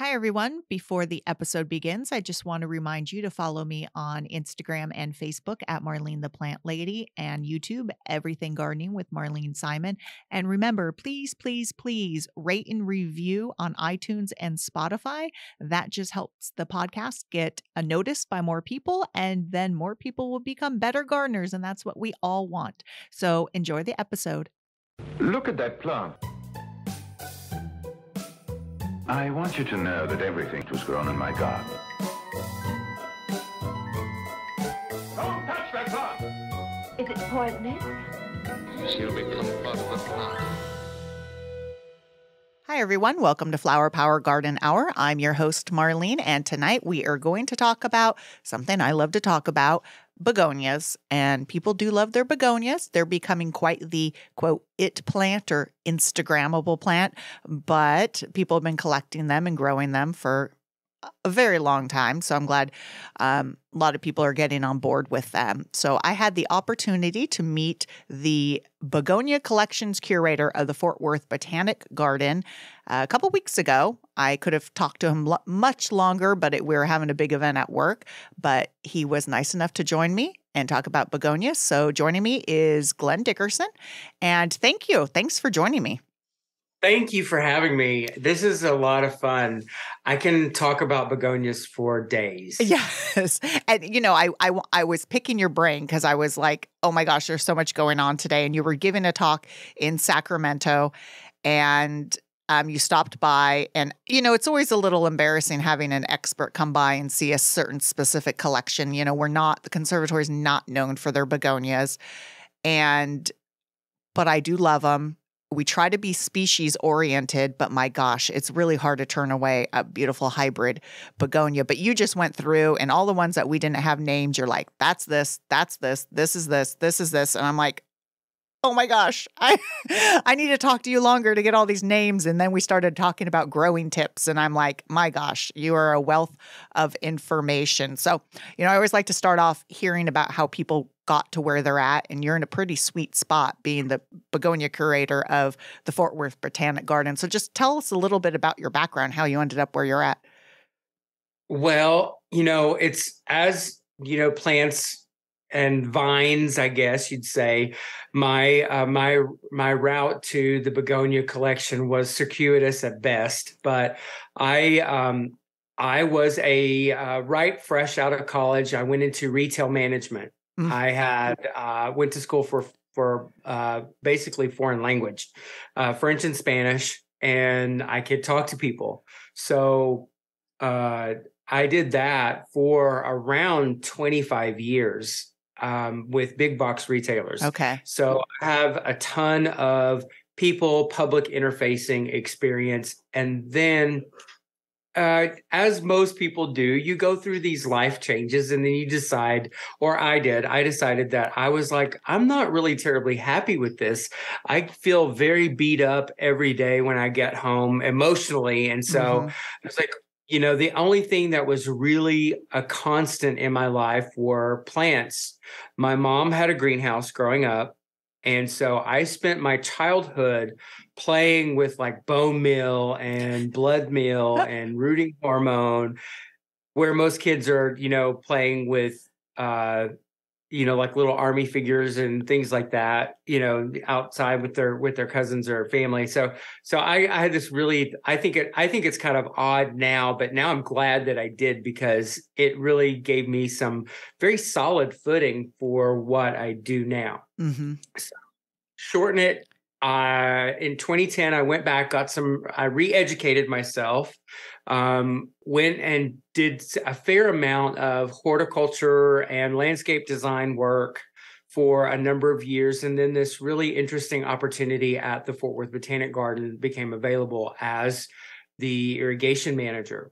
Hi, everyone. Before the episode begins, I just want to remind you to follow me on Instagram and Facebook at Marlene the Plant Lady and YouTube, Everything Gardening with Marlene Simon. And remember, please, please, please rate and review on iTunes and Spotify. That just helps the podcast get a notice by more people, and then more people will become better gardeners. And that's what we all want. So enjoy the episode. Look at that plant. I want you to know that everything was grown in my garden. Don't touch that plant! Is it poisonous? She'll become part of the plant. Hi, everyone. Welcome to Flower Power Garden Hour. I'm your host, Marlene, and tonight we are going to talk about something I love to talk about begonias. And people do love their begonias. They're becoming quite the quote, it plant or Instagrammable plant, but people have been collecting them and growing them for a very long time. So I'm glad um, a lot of people are getting on board with them. So I had the opportunity to meet the Begonia Collections curator of the Fort Worth Botanic Garden uh, a couple weeks ago. I could have talked to him lo- much longer, but it, we were having a big event at work. But he was nice enough to join me and talk about begonias. So joining me is Glenn Dickerson. And thank you. Thanks for joining me. Thank you for having me. This is a lot of fun. I can talk about begonias for days. Yes. And you know, I I, I was picking your brain because I was like, "Oh my gosh, there's so much going on today." And you were giving a talk in Sacramento and um, you stopped by and you know it's always a little embarrassing having an expert come by and see a certain specific collection you know we're not the conservatory is not known for their begonias and but i do love them we try to be species oriented, but my gosh, it's really hard to turn away a beautiful hybrid begonia. But you just went through and all the ones that we didn't have names, you're like, that's this, that's this, this is this, this is this. And I'm like, oh my gosh, I I need to talk to you longer to get all these names. And then we started talking about growing tips. And I'm like, my gosh, you are a wealth of information. So, you know, I always like to start off hearing about how people got to where they're at. And you're in a pretty sweet spot being the begonia curator of the Fort Worth Botanic Garden. So just tell us a little bit about your background, how you ended up where you're at. Well, you know, it's as, you know, plants and vines, I guess you'd say. My uh, my my route to the begonia collection was circuitous at best, but I um, I was a uh, right fresh out of college. I went into retail management. Mm-hmm. I had uh, went to school for for uh, basically foreign language, uh, French and Spanish, and I could talk to people. So uh, I did that for around 25 years um, with big box retailers. Okay. So I have a ton of people, public interfacing experience. And then, uh, as most people do, you go through these life changes and then you decide, or I did, I decided that I was like, I'm not really terribly happy with this. I feel very beat up every day when I get home emotionally. And so mm-hmm. I was like, you know, the only thing that was really a constant in my life were plants. My mom had a greenhouse growing up. And so I spent my childhood playing with like bone meal and blood meal and rooting hormone, where most kids are, you know, playing with uh, you know like little army figures and things like that you know outside with their with their cousins or family so so i i had this really i think it i think it's kind of odd now but now i'm glad that i did because it really gave me some very solid footing for what i do now mm-hmm. so, shorten it uh, in 2010 i went back got some i re-educated myself um, went and did a fair amount of horticulture and landscape design work for a number of years. And then this really interesting opportunity at the Fort Worth Botanic Garden became available as the irrigation manager.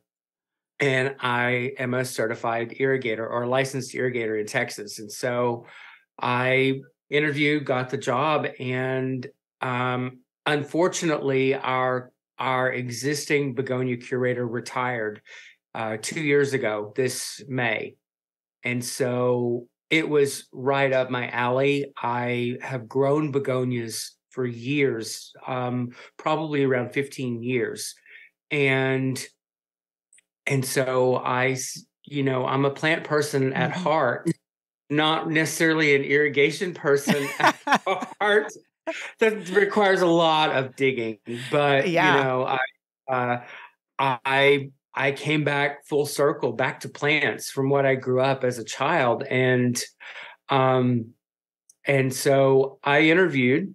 And I am a certified irrigator or licensed irrigator in Texas. And so I interviewed, got the job, and um, unfortunately, our our existing begonia curator retired uh, two years ago this May. And so it was right up my alley. I have grown begonias for years, um, probably around 15 years. And and so I, you know, I'm a plant person at Mhm. heart, not necessarily an irrigation person at heart. That requires a lot of digging, but Yeah. you know, I, uh, I, I came back full circle back to plants from what I grew up as a child, and, um, and so I interviewed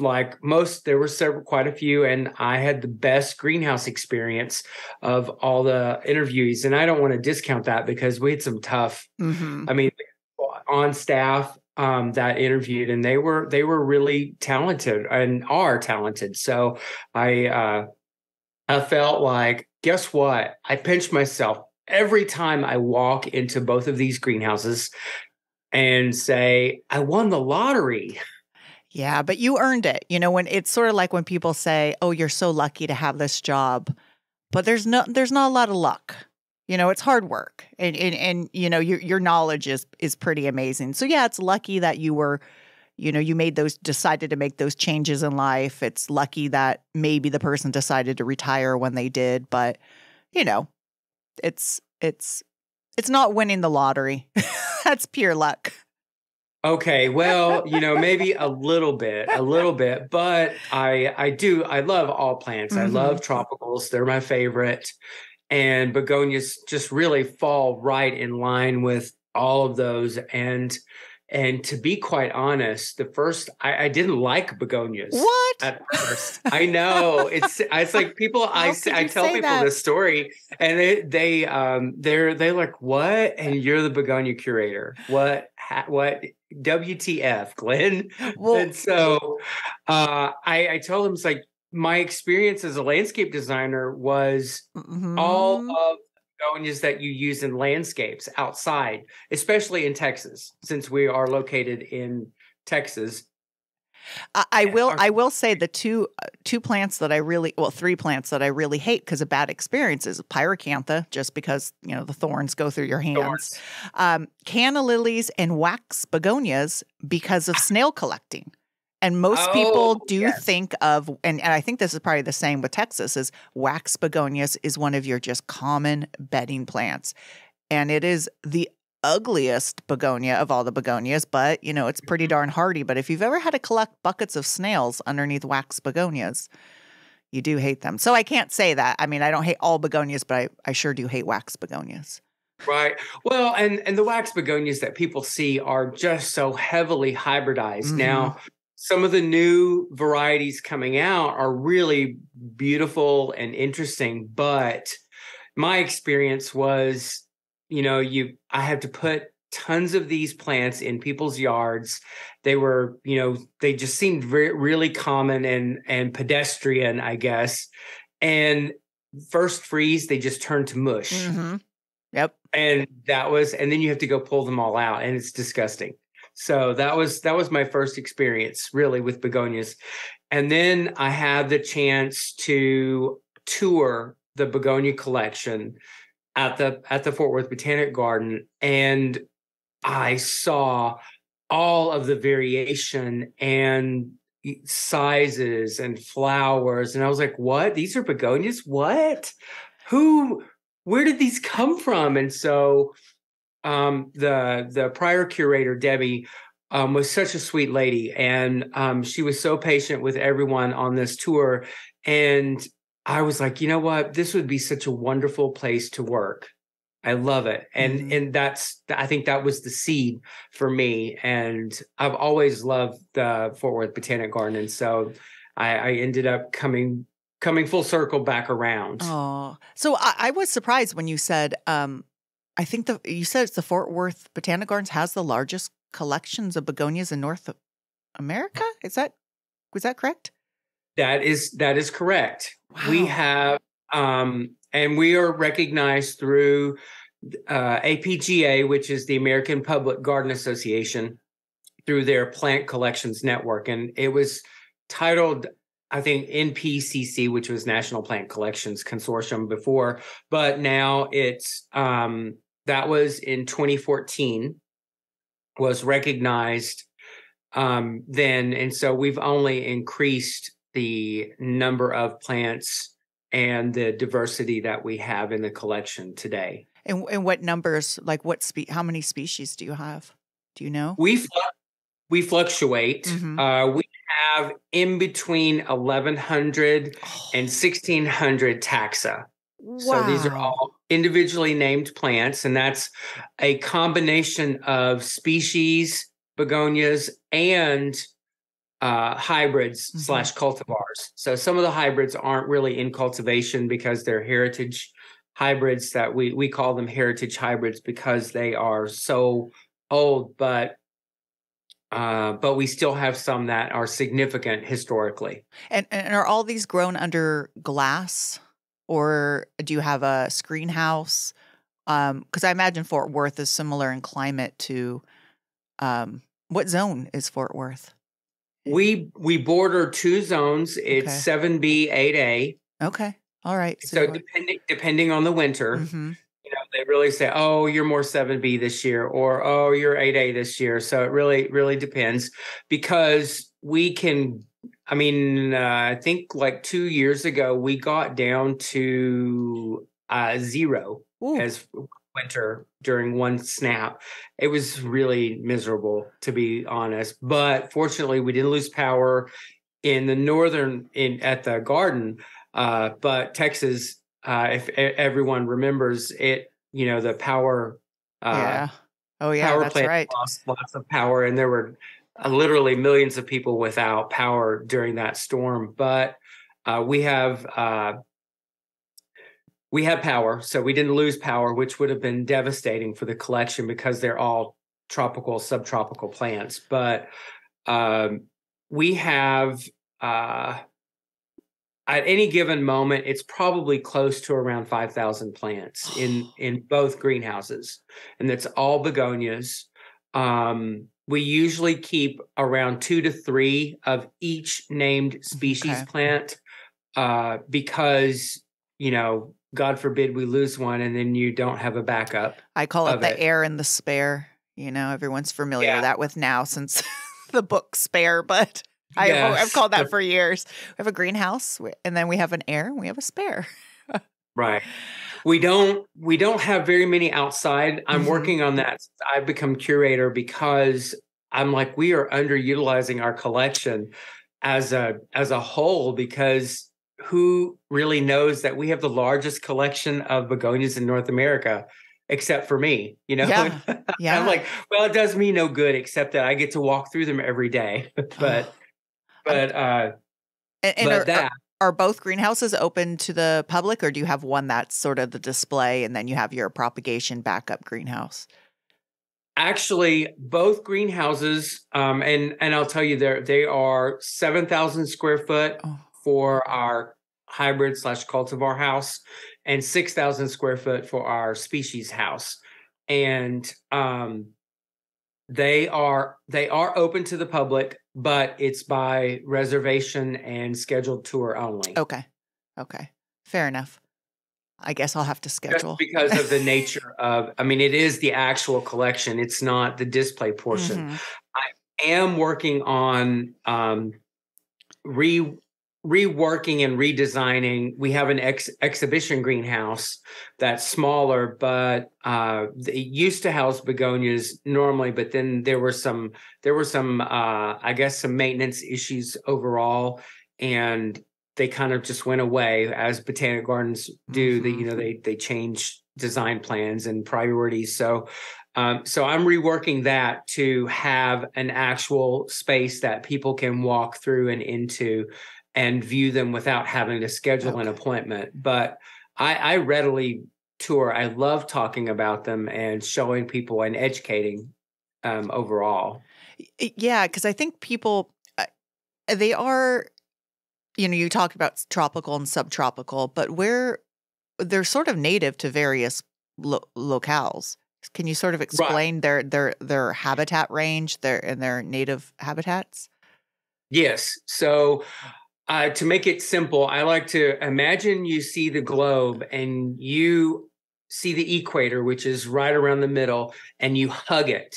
like most there were several quite a few and i had the best greenhouse experience of all the interviewees and i don't want to discount that because we had some tough Mhm. i mean on staff um, that interviewed and they were they were really talented and are talented so i uh i felt like guess what i pinch myself every time i walk into both of these greenhouses and say i won the lottery Yeah, but you earned it. You know, when it's sort of like when people say, "Oh, you're so lucky to have this job," but there's no, there's not a lot of luck. You know, it's hard work, and and, and you know, your your knowledge is is pretty amazing. So yeah, it's lucky that you were, you know, you made those decided to make those changes in life. It's lucky that maybe the person decided to retire when they did, but you know, it's it's it's not winning the lottery. That's pure luck. Okay, well, you know, maybe a little bit, a little bit, but I I do I love all plants. I Mhm. love tropicals. They're my favorite. And begonias just really fall right in line with all of those and and to be quite honest, the first I, I didn't like begonias What? at first. I know it's it's like people I How say, could I tell people that? this story and they they um they're they like what and you're the begonia curator what ha, what WTF Glenn Well, and so uh I I told them it's like my experience as a landscape designer was all mhm. of begonias that you use in landscapes outside especially in Texas since we are located in Texas I, I will. I will say the two uh, two plants that I really well three plants that I really hate because of bad experiences. Pyracantha, just because you know the thorns go through your hands. Um, canna lilies and wax begonias because of snail collecting. And most people Oh, do yes. think of, and, and I think this is probably the same with Texas, is wax begonias is one of your just common bedding plants. And it is the ugliest begonia of all the begonias, but you know, it's pretty Mm-hmm. darn hardy. But if you've ever had to collect buckets of snails underneath wax begonias, you do hate them. So I can't say that. I mean, I don't hate all begonias, but I, I sure do hate wax begonias. Right. Well, and and the wax begonias that people see are just so heavily hybridized. Now, some of the new varieties coming out are really beautiful and interesting, but my experience was, you know, you I had to put tons of these plants in people's yards. They were, you know, they just seemed re- really common and and pedestrian, I guess. And first freeze, they just turned to mush Mm-hmm. Yep. and that was and then you have to go pull them all out and it's disgusting so that was that was my first experience really with begonias. And then i had the chance to tour the begonia collection at the at the fort worth botanic garden and i saw all of the variation and sizes and flowers and i was like what? These are begonias? What? Who where did these come from? And so um the the prior curator debbie um, was such a sweet lady and um, she was so patient with everyone on this tour. And i was like you know what? This would be such a wonderful place to work. I love it. And Mhm. and that's i think that was the seed for me. And i've always loved the fort worth botanic garden. And so i, I ended up coming coming full circle back around. Oh, so I, I was surprised when you said, um, I think the you said it's the Fort Worth Botanic Gardens has the largest collections of begonias in North America. Is that was that correct? That is that is correct. We have um and we are recognized through uh APGA, which is the American Public Garden Association, through their plant collections network. And it was titled, I think, NPCC, which was National Plant Collections Consortium before, but now it's um that was in 2014 was recognized um, then, and so we've only increased the number of plants and the diversity that we have in the collection today. And and what numbers? Like what spe- How many species do you have? Do you know? We fl- we fluctuate. Mhm. Uh, we have in between 1100 and 1600 taxa. wow. So these are all individually named plants, and that's a combination of species, begonias, and uh, hybrids Mhm. slash cultivars. So some of the hybrids aren't really in cultivation because they're heritage hybrids that we we call them heritage hybrids because they are so old, but uh, but we still have some that are significant historically. And and are all these grown under glass, or do you have a screen house? Um, because I imagine Fort Worth is similar in climate to, um, what zone is Fort Worth? We we border two zones. It's seven B, eight A. Okay, all right. So you're- depending depending on the winter, Mhm. you know, they really say, "Oh, you're more seven B this year," or "Oh, you're eight A this year." So it really really depends because we can. I mean, uh, I think like two years ago we got down to uh, zero Ooh, as winter during one snap. It was really miserable to be honest, but fortunately we didn't lose power in the northern in at the garden. Uh, but Texas, uh, if everyone remembers it, you know the power. Uh, yeah. Oh yeah, power that's plant right. lost lots of power, and there were uh, literally millions of people without power during that storm. But uh, we have uh, we have power, so we didn't lose power, which would have been devastating for the collection because they're all tropical, subtropical plants. But um, we have. Uh, at any given moment, it's probably close to around five thousand plants in in both greenhouses, and that's all begonias. Um, we usually keep around two to three of each named species Okay. plant, uh, because you know, God forbid we lose one, and then you don't have a backup. I call it the it. heir and the spare. You know, everyone's familiar Yeah. with that with now since the book Spare, but I, Yes. I've called that for years. We have a greenhouse, and then we have an heir, and we have a spare. Right. We don't we don't have very many outside. I'm Mhm. working on that. I've become curator because I'm like we are underutilizing our collection as a as a whole because who really knows that we have the largest collection of begonias in North America except for me, you know? Yeah. Yeah. I'm like, well, it does me no good except that I get to walk through them every day. but but uh and, and but are, that are both greenhouses open to the public, or do you have one that's sort of the display, and then you have your propagation backup greenhouse? actually both greenhouses um and and i'll tell you there they are 7000 square foot Oh. for our hybrid slash cultivar house and 6000 square foot for our species house and um they are they are open to the public but it's by reservation and scheduled tour only Okay, okay, fair enough. I guess I'll have to just schedule because of the nature of i mean it is the actual collection it's not the display portion Mhm. am working on um re reworking and redesigning. We have an ex- exhibition greenhouse that's smaller but uh it used to house begonias normally but then there were some there were some uh i guess some maintenance issues overall and they kind of just went away as botanic gardens do they you know they they change design plans and priorities. So um, so I'm reworking that to have an actual space that people can walk through and into and view them without having to schedule an appointment. But I, I readily tour. I love talking about them and showing people and educating um, overall. Yeah, because I think people uh, they are, you know, you talk about tropical and subtropical, but where they're sort of native to various lo- locales. Can you sort of explain their their their habitat range, their and their native habitats? Yes. So uh, to make it simple, I like to imagine you see the globe and you see the equator, which is right around the middle, and you hug it.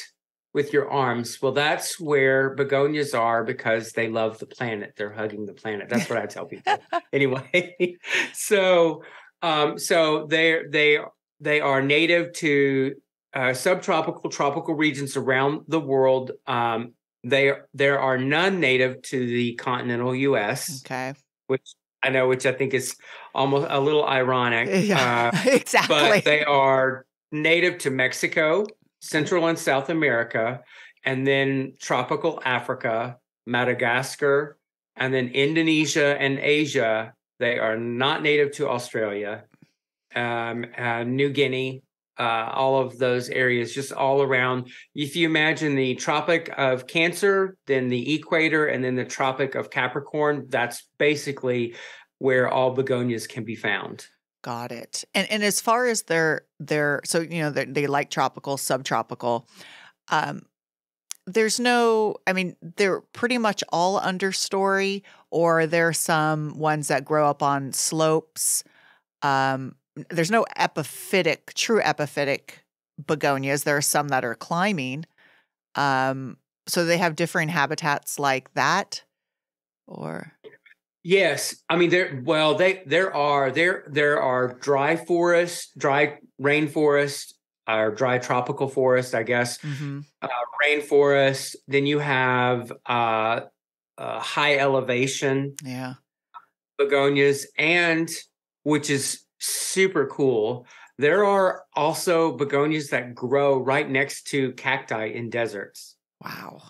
with your arms. Well, that's where begonias are because they love the planet. They're hugging the planet. That's what I tell people. anyway, so um, so they they they are native to uh, subtropical tropical regions around the world. Um, they there are none native to the continental U.S. Okay. which I know, which I think is almost a little ironic. Yeah, Uh, exactly. but they are native to Mexico, Central and South America, and then tropical Africa, Madagascar, and then Indonesia and Asia. They are not native to Australia, um, uh, New Guinea, uh, all of those areas, just all around. If you imagine the Tropic of Cancer, then the equator, and then the Tropic of Capricorn, that's basically where all begonias can be found. Got it. And and as far as their their so you know they they like tropical, subtropical. Um there's no I mean they're pretty much all understory or there are some ones that grow up on slopes. Um there's no epiphytic, true epiphytic begonias. There are some that are climbing. Um so they have differing habitats like that or Yes, I mean there. Well, they there are there there are dry forest, dry rainforest, or dry tropical forest, I guess. Mhm. Uh, rainforest. Then you have uh, uh, high elevation yeah. begonias, and which is super cool. There are also begonias that grow right next to cacti in deserts. Wow.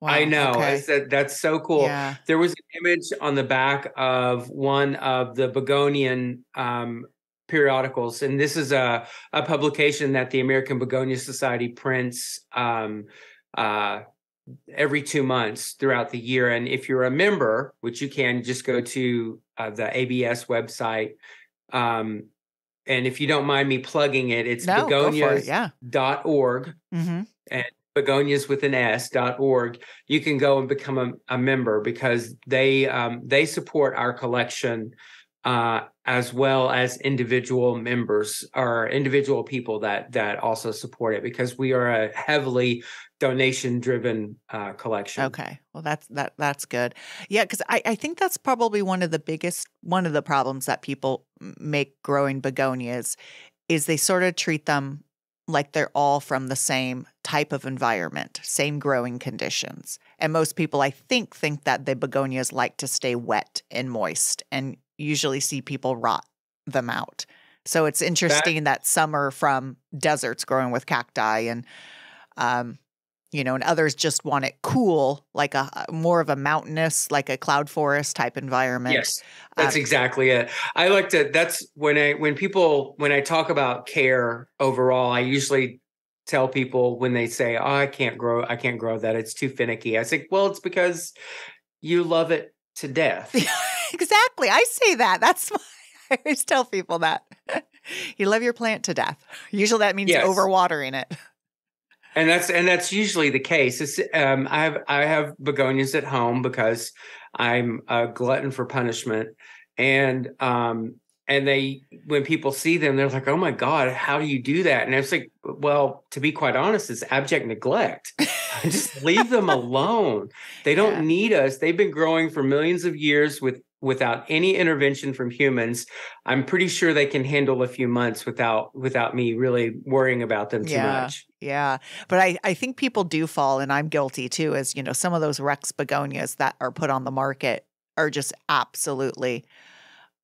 wow. I know okay. it's that, that's so cool. Yeah. There was an image on the back of one of the Begonian um, periodicals, and this is a, a publication that the American Begonia Society prints um, uh, every two months throughout the year. And if you're a member, which you can, just go to uh, the ABS website. Um, and if you don't mind me plugging it, it's No, go for it. Yeah. begonias.org Mm-hmm. begonias with an s dot org you can go and become a, a member because they um, they support our collection uh, as well as individual members or individual people that that also support it because we are a heavily donation driven uh, collection Okay. Well, that's that that's good. Yeah, because I I think that's probably one of the biggest one of the problems that people make growing begonias is they sort of treat them like they're all from the same type of environment, same growing conditions. And most people, I think, think that the begonias like to stay wet and moist, and usually see people rot them out. So it's interesting that, some are from deserts growing with cacti, and um, you know, and others just want it cool, like a a- more of a mountainous, like a cloud forest type environment. Yes, that's Um, exactly it. I like to. That's when I when people when I talk about care overall, I usually tell people when they say, "Oh, I can't grow, I can't grow that. It's too finicky." I say, "Well, it's because you love it to death." exactly. I say that. That's why I always tell people that. you love your plant to death. Usually that means Yes. overwatering it. and that's and that's usually the case. It's, um, I have I have begonias at home because I'm a glutton for punishment, and um, and they when people see them, they're like, "Oh my god, how do you do that?" And it's like, well, to be quite honest, it's abject neglect. Just leave them alone. They don't Yeah. need us. They've been growing for millions of years with without any intervention from humans. I'm pretty sure they can handle a few months without without me really worrying about them too Yeah. much. Yeah. But I, I think people do fall, and I'm guilty too, as you know, some of those Rex begonias that are put on the market are just absolutely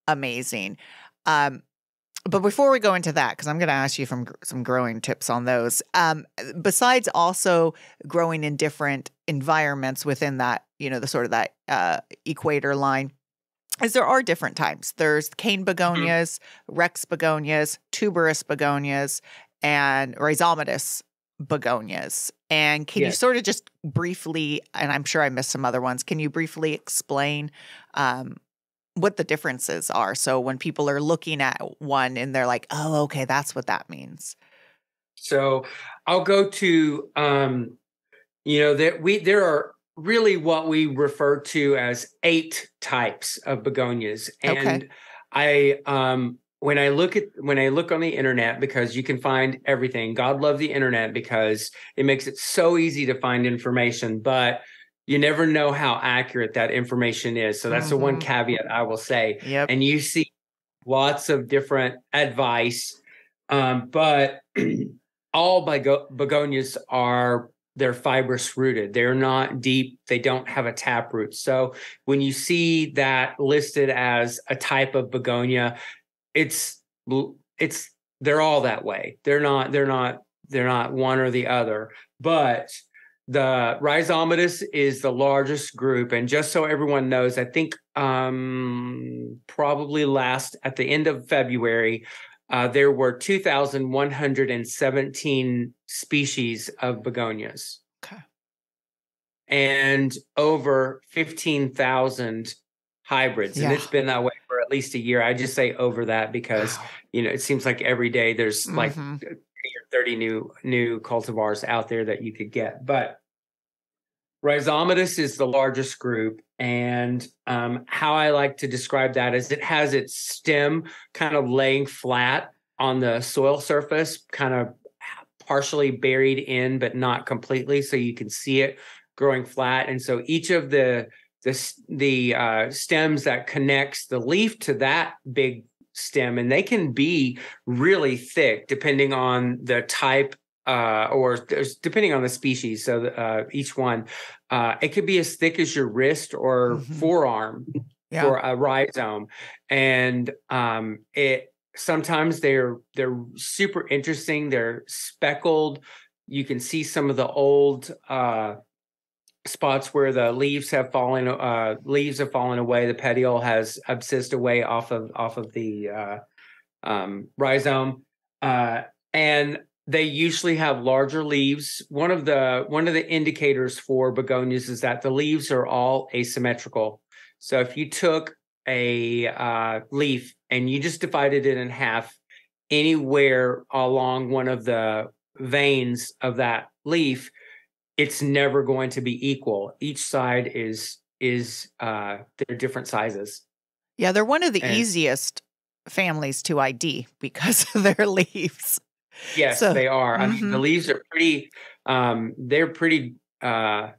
amazing. Um, but before we go into that, because I'm going to ask you from some growing tips on those. Um, besides also growing in different environments within that, you know, the sort of that uh, equator line, is there are different types. There's cane begonias, Rex begonias, tuberous begonias, and rhizomatous begonias. And can you sort of just briefly, and I'm sure I missed some other ones, can you briefly explain um, what the differences are? So when people are looking at one and they're like, oh, okay, that's what that means. So I'll go to um, you know that we there are really what we refer to as eight types of begonias, and Okay. I um when I look at when I look on the internet because you can find everything. God love the internet because it makes it so easy to find information, but you never know how accurate that information is. So that's the one Mhm. caveat I will say. Yep. And you see lots of different advice, um, but all bego- begonias are they're fibrous rooted. They're not deep. They don't have a tap root. So when you see that listed as a type of begonia, it's it's they're all that way. They're not they're not they're not one or the other. But the rhizomatous is the largest group, and just so everyone knows, I think um, probably last at the end of February, uh, there were 2,117 species of begonias. Okay. And over 15,000 hybrids. And it's been that way for at least a year. I just say over that because, Wow. you know, it seems like every day there's like Mhm. 20 or 30 new new cultivars out there that you could get. But Rhizomatous is the largest group. And um, how I like to describe that is it has its stem kind of laying flat on the soil surface, kind of partially buried in, but not completely. So you can see it growing flat. And so each of the the, the uh, stems that connects the leaf to that big stem, and they can be really thick depending on the type uh, or there's- depending on the species. So uh, each one, uh, it could be as thick as your wrist or Mhm. forearm Yeah. for a rhizome, and um, it sometimes they're they're super interesting. They're speckled. You can see some of the old uh, spots where the leaves have fallen. Uh, leaves have fallen away. The petiole has abscissed away off of off of the uh, um, rhizome, uh, and they usually have larger leaves. One of the one of the indicators for begonias is that the leaves are all asymmetrical. So if you took a uh, leaf and you just divided it in half anywhere along one of the veins of that leaf, it's never going to be equal. Each side is is uh, they're different sizes. Yeah, they're one of the And- easiest families to ID because of their leaves. Yes, So- they are. I mean, the Mhm. leaves are pretty. Um, they're pretty uh,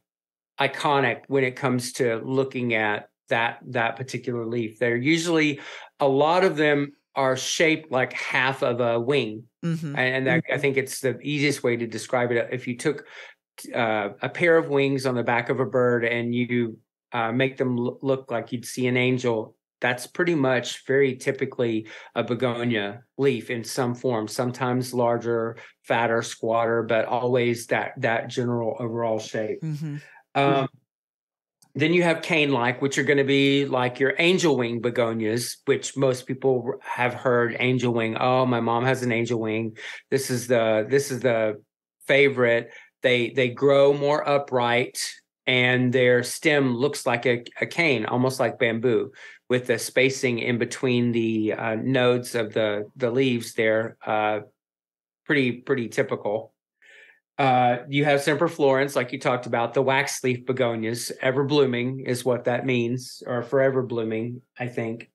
iconic when it comes to looking at that that particular leaf. They're usually a lot of them are shaped like half of a wing, hmm and, that, I think it's the easiest way to describe it. If you took uh, a pair of wings on the back of a bird and you uh, make them lo- look like you'd see an angel, that's pretty much very typically a begonia leaf in some form. Sometimes larger, fatter, squatter, but always that that general overall shape. hmm Um, then you have cane-like, which are going to be like your angel wing begonias, which most people have heard angel wing. Oh, my mom has an angel wing. This is the this is the favorite. They they grow more upright, and their stem looks like a, a cane, almost like bamboo, with the spacing in between the uh, nodes of the the leaves. There, uh, pretty pretty typical. Uh, you have semperflorens, like you talked about, the wax leaf begonias, ever blooming is what that means, or forever blooming, I think.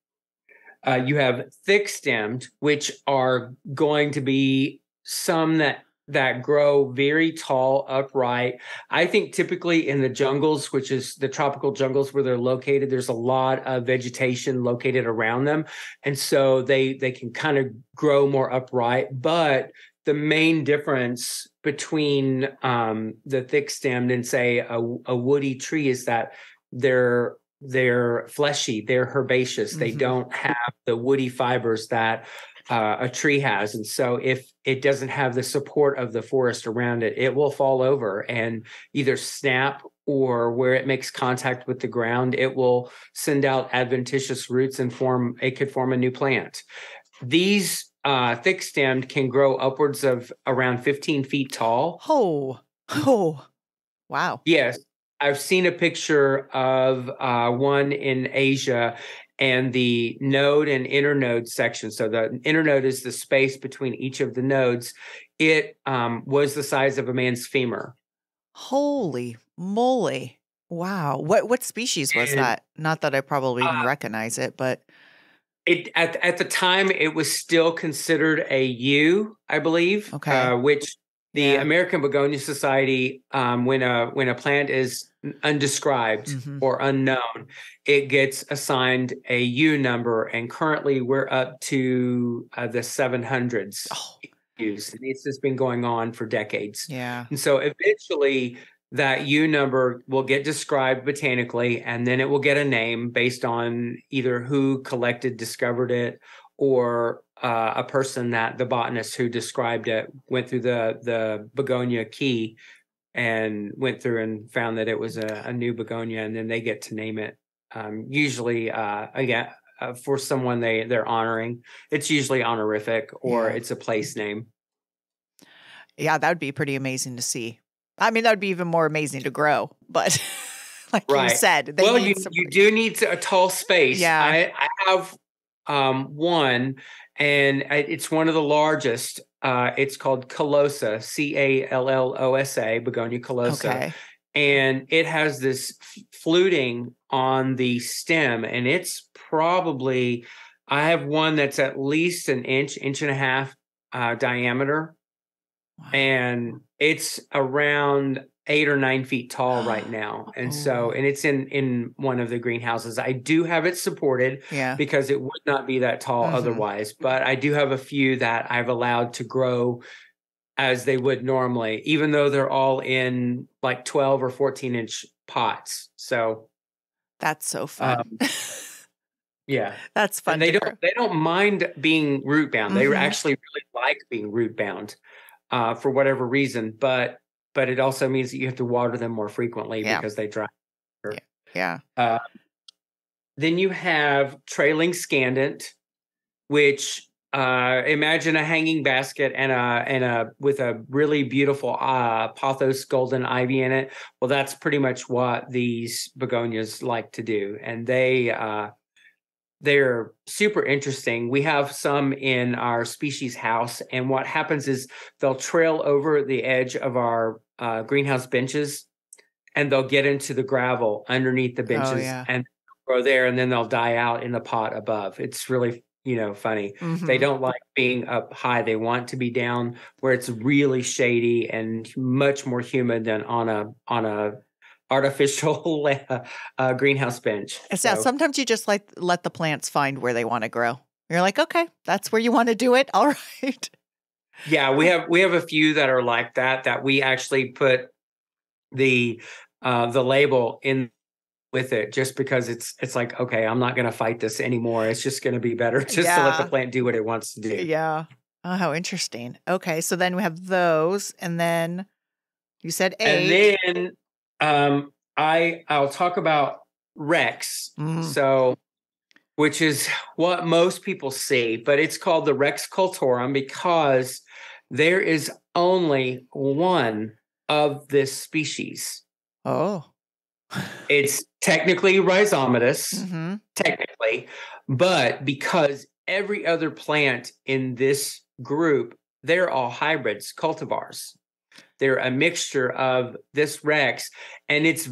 Uh, you have thick stemmed, which are going to be some that that grow very tall, upright. I think typically in the jungles, which is the tropical jungles where they're located, there's a lot of vegetation located around them, and so they they can kind of grow more upright. But the main difference between um, the thick stemmed and say a, a woody tree is that they're they're fleshy, they're herbaceous. They Mhm. don't have the woody fibers that uh, a tree has, and so if it doesn't have the support of the forest around it, it will fall over and either snap or where it makes contact with the ground, it will send out adventitious roots and form. It could form a new plant. These uh, thick stemmed can grow upwards of around 15 feet tall. Oh, oh, wow. Yes, I've seen a picture of uh, one in Asia and the node and internode section. So the internode is the space between each of the nodes. It um, was the size of a man's femur. Holy moly. Wow. What what species was And, that? Not that I probably even uh, recognize it, but It at at the time it was still considered a U, I believe. Okay. Uh, which the Yeah. American Begonia Society, um, when a when a plant is undescribed Mhm. or unknown, it gets assigned a U number, and currently we're up to uh, the seven hundreds Oh, U's, and it's just been going on for decades. yeah. And so eventually that U number will get described botanically and then it will get a name based on either who collected, discovered it, or uh, a person that the botanist who described it went through the the begonia key and went through and found that it was a, a new begonia and then they get to name it. Um, usually, uh, again, uh, for someone they they're honoring, it's usually honorific or Yeah. it's a place name. Yeah, that would be pretty amazing to see. I mean, that would be even more amazing to grow, but like you said, they well, you, you do need a tall space. Yeah. I, I have um, one, and I, it's one of the largest. Uh, it's called Callosa, C A L L O S A, Begonia callosa, okay. And it has this fluting on the stem, and it's probably I have one that's at least an inch, inch and a half uh, diameter, Wow. and it's around eight or nine feet tall right now and so Oh. and it's in in one of the greenhouses i do have it supported yeah. because it would not be that tall Mhm. otherwise but i do have a few that i've allowed to grow as they would normally even though they're all in like 12 or 14 inch pots so That's so fun. Um, yeah That's fun. and they don't they don't mind being root bound. They Mhm. actually really like being root bound uh, for whatever reason. But but it also means that you have to water them more frequently Yeah. because they dry. Yeah. Then you have trailing scandent, which uh, imagine a hanging basket and a and a with a really beautiful uh, pothos golden ivy in it. Well, that's pretty much what these begonias like to do, and they uh, they're super interesting. We have some in our species house, and what happens is they'll trail over the edge of our uh, greenhouse benches, and they'll get into the gravel underneath the benches yeah. and grow there, and then they'll die out in the pot above. It's really you know funny. They Mhm. don't like being up high. They want to be down where it's really shady and much more humid than on a on a artificial uh, greenhouse bench. It's yeah, So- sometimes you just like let the plants find where they want to grow. You're like, okay, that's where you want to do it. All right. Yeah, we have we have a few that are like that that we actually put the uh the label in with it just because it's it's like okay, I'm not going to fight this anymore. It's just going to be better just to let the plant do what it wants to do. Yeah. Oh, how interesting. Okay, so then we have those, and then you said eight. And then um I I'll talk about Rex. Mhm. So which is what most people see, but it's called the Rex cultorum because there is only one of this species. oh. It's technically rhizomatous, hmm technically, but because every other plant in this group, they're all hybrids, cultivars. They're a mixture of this Rex, and it's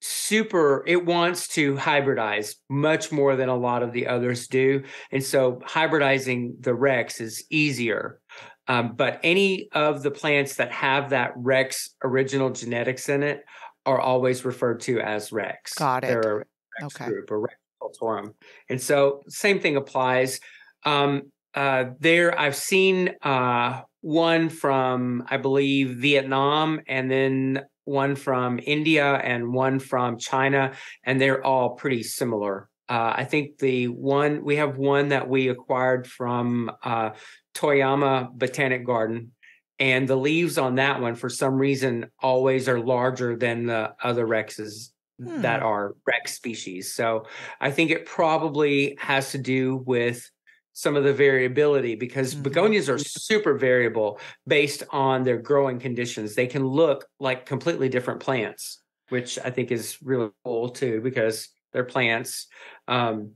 super, it wants to hybridize much more than a lot of the others do. And so hybridizing the Rex is easier. Um, but any of the plants that have that Rex original genetics in it are always referred to as Rex. Got it. They're a Rex Okay. group or Rex cultorum. And so same thing applies. Um, uh, there, I've seen uh, one from, I believe, Vietnam, and then one from India and one from China, and they're all pretty similar. Uh, I think the one we have one that we acquired from uh, Toyama Botanic Garden, and the leaves on that one, for some reason, always are larger than the other Rexes that Hmm. are Rex species. So I think it probably has to do with some of the variability because Mhm. begonias are super variable based on their growing conditions. They can look like completely different plants, which I think is really cool too because they're plants. Um,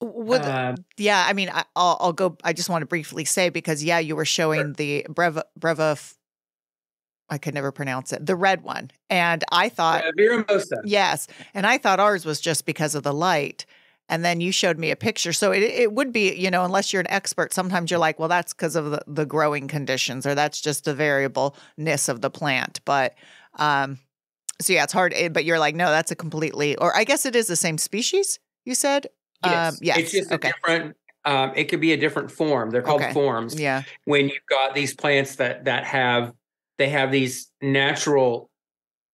Would, uh, yeah, I mean, I, I'll, I'll go. I just want to briefly say because yeah, you were showing the Breva Breva. I could never pronounce it. The red one, and I thought uh, Viramosa. yes, and I thought ours was just because of the light, and then you showed me a picture. So it it would be, you know, unless you're an expert, sometimes you're like, well, that's because of the, the growing conditions, or that's just the variableness of the plant. But um, so yeah, it's hard. eh, But you're like, no, that's a completely, or I guess it is the same species. You said, Yes. Um, yes. It's just okay. a different. Um, it could be a different form. They're called Okay. forms. Yeah. when you've got these plants that that have they have these natural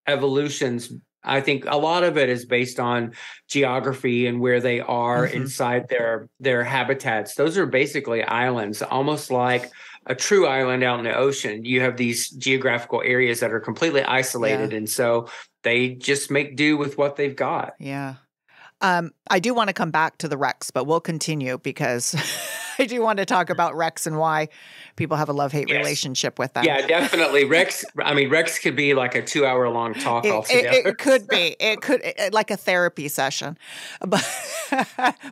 evolutions i think a lot of it is based on geography and where they are Mhm. inside their their habitats those are basically islands almost like a true island out in the ocean you have these geographical areas that are completely isolated and so they just make do with what they've got Yeah. Um, I do want to come back to the Rex, but we'll continue because I do want to talk about Rex and why people have a love hate Yes. relationship with them. yeah definitely rex i mean rex could be like a two hour long talk It, altogether it, it could be. It could eh, like a therapy session, but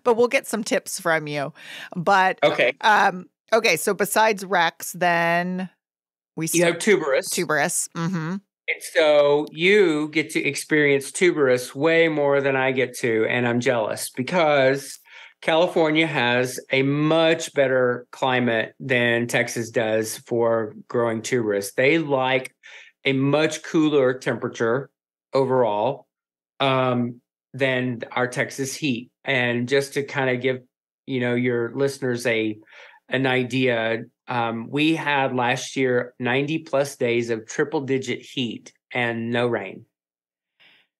but we'll get some tips from you. But okay um, okay. So besides Rex, then we see you have tuberous tuberous. Mm-hmm. And so you get to experience tuberous way more than I get to, and I'm jealous because California has a much better climate than Texas does for growing tuberous. They like a much cooler temperature overall um, than our Texas heat. And just to kind of give you know your listeners a an idea, um, we had last year 90 plus days of triple digit heat and no rain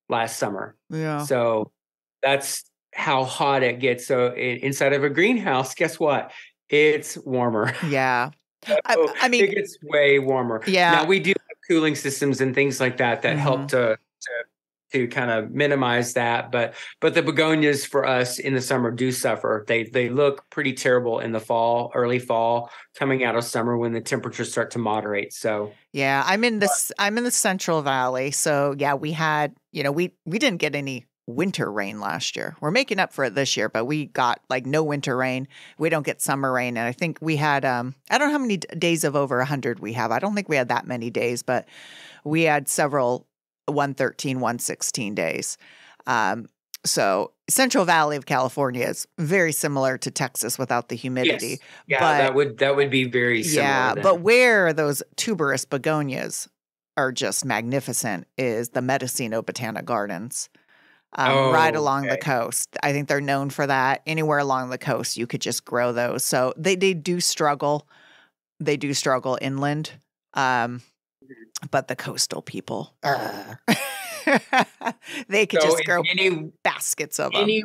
last summer. Yeah. So that's how hot it gets. So i- inside of a greenhouse, guess what? It's warmer. Yeah. I, So I mean, it gets way warmer. Yeah. Now we do have cooling systems and things like that that Mhm. help to to to kind of minimize that. But but the begonias for us in the summer do suffer. They they look pretty terrible in the fall, early fall, coming out of summer when the temperatures start to moderate. So Yeah, I'm in this. I'm in the Central Valley, so yeah, we had. You know, we we didn't get any winter rain last year. We're making up for it this year, but we got like no winter rain. We don't get summer rain, and I think we had. Um, I don't know how many d- days of over hundred we have. I don't think we had that many days, but we had several 113, 116 days. Um, so Central Valley of California is very similar to Texas without the humidity. yes, yeah, but- that would that would be very similar. Yeah, then. but where those tuberous begonias are just magnificent is the Mendocino Botanic Gardens. Um, right Oh, along the coast. I think they're known for that. Anywhere along the coast, you could just grow those. So they, they do struggle. They do struggle inland. Um. But the coastal people, ugh. they could so just grow any baskets of them. any.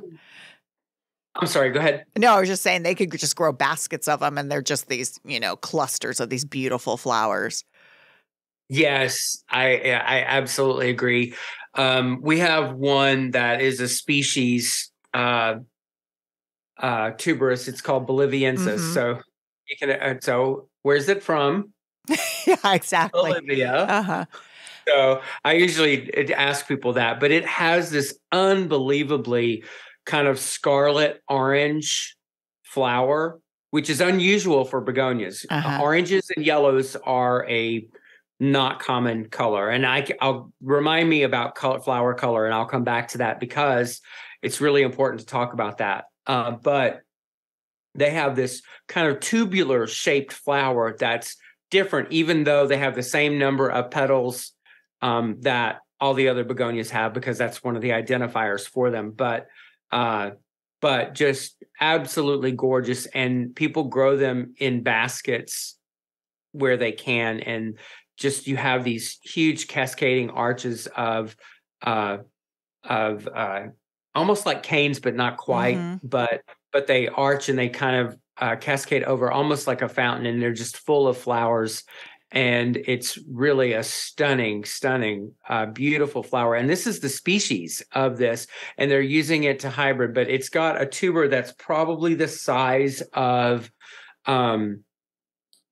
I'm sorry. Go ahead. No, I was just saying they could just grow baskets of them, and they're just these, you know, clusters of these beautiful flowers. Yes, I I absolutely agree. Um, we have one that is a species uh, uh, tuberous. It's called Boliviensis. Mhm. So you can. Uh, so where's it from? yeah, exactly. Bolivia. Uh huh. So I usually ask people that, but it has this unbelievably kind of scarlet orange flower, which is unusual for begonias. Uh, Uh-huh. Oranges and yellows are a not common color, and I, will remind me about color, flower color, and I'll come back to that because it's really important to talk about that. Uh, but they have this kind of tubular shaped flower that's different, even though they have the same number of petals um, that all the other begonias have, because that's one of the identifiers for them. But uh, but just absolutely gorgeous, and people grow them in baskets where they can, and just you have these huge cascading arches of uh, of uh, almost like canes, but not quite. Mhm. But but they arch and they kind of uh, cascade over almost like a fountain, and they're just full of flowers. And it's really a stunning, stunning, uh, beautiful flower. And this is the species of this, and they're using it to hybrid. But it's got a tuber that's probably the size of, um,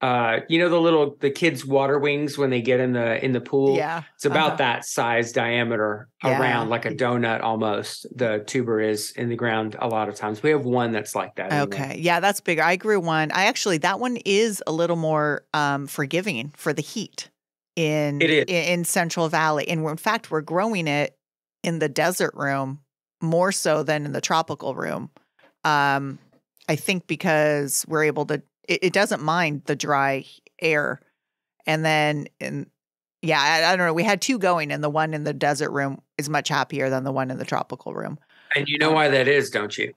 uh, you know, the little the kids' water wings when they get in the in the pool. Yeah. It's about Uh-huh. that size diameter Yeah. around like a donut almost. The tuber is in the ground a lot of times. We have one that's like that. Okay. Yeah, that's bigger. I grew one. I actually that one is a little more um, forgiving for the heat in It is. in, in Central Valley, and in fact we're growing it in the desert room more so than in the tropical room. Um, I think because we're able to, it, it doesn't mind the dry air. And then, in, yeah, I, I don't know. We had two going, and the one in the desert room is much happier than the one in the tropical room. And you know why that is, don't you?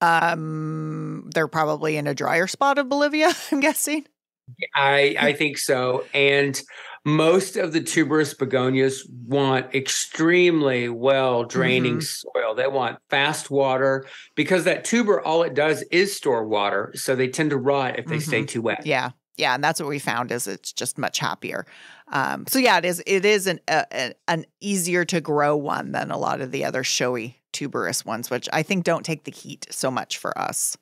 Um, they're probably in a drier spot of Bolivia, I'm guessing. I I think so. And most of the tuberous begonias want extremely well draining soil. They want fast water because that tuber all it does is store water, so they tend to rot if they stay too wet. Yeah, yeah, and that's what we found is it's just much happier. Um, so yeah, it is. It is an a, a- an easier to grow one than a lot of the other showy tuberous ones, which I think don't take the heat so much for us.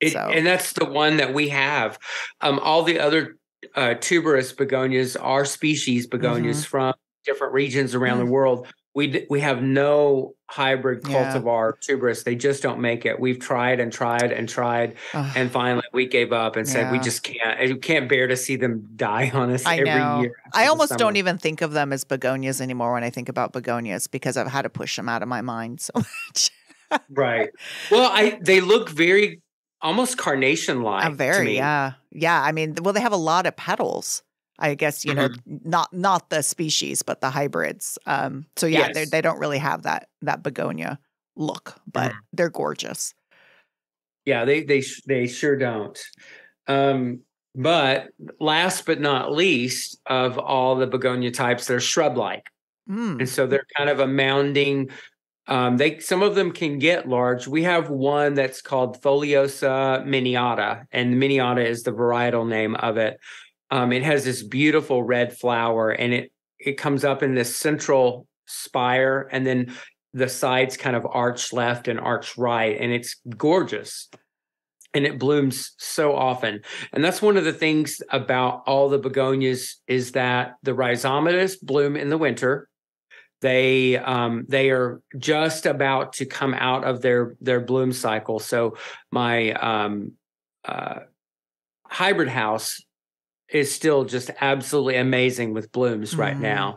It- So- And that's the one that we have. Um, all the other uh, tuberous begonias are species begonias from different regions around Mm. the world. We d- we have no hybrid Yeah. cultivar tuberous. They just don't make it. We've tried and tried and tried, Ugh, and finally we gave up and said we just can't. We can't bear to see them die on us I every know. year. I almost don't even think of them as begonias anymore when I think about begonias because I've had to push them out of my mind so much. right. Well, I they look very almost carnation like. Uh, very, yeah, yeah. I mean, well, they have a lot of petals. I guess you know, Mm-hmm. not not the species, but the hybrids. Um, so yeah, they Yes. they don't really have that that begonia look, but Mm-hmm. they're gorgeous. Yeah, they they they sure don't. Um, but last but not least of all the begonia types, they're shrub-like, Mm. and so they're kind of a mounding. Um, they some of them can get large. We have one that's called Foliosa miniata, and miniata is the varietal name of it. Um, it has this beautiful red flower, and it it comes up in this central spire, and then the sides kind of arch left and arch right, and it's gorgeous and it blooms so often. And that's one of the things about all the begonias is that the rhizomatous bloom in the winter. They um, they are just about to come out of their their bloom cycle. So my um, uh, hybrid house is still just absolutely amazing with blooms right Mhm. now.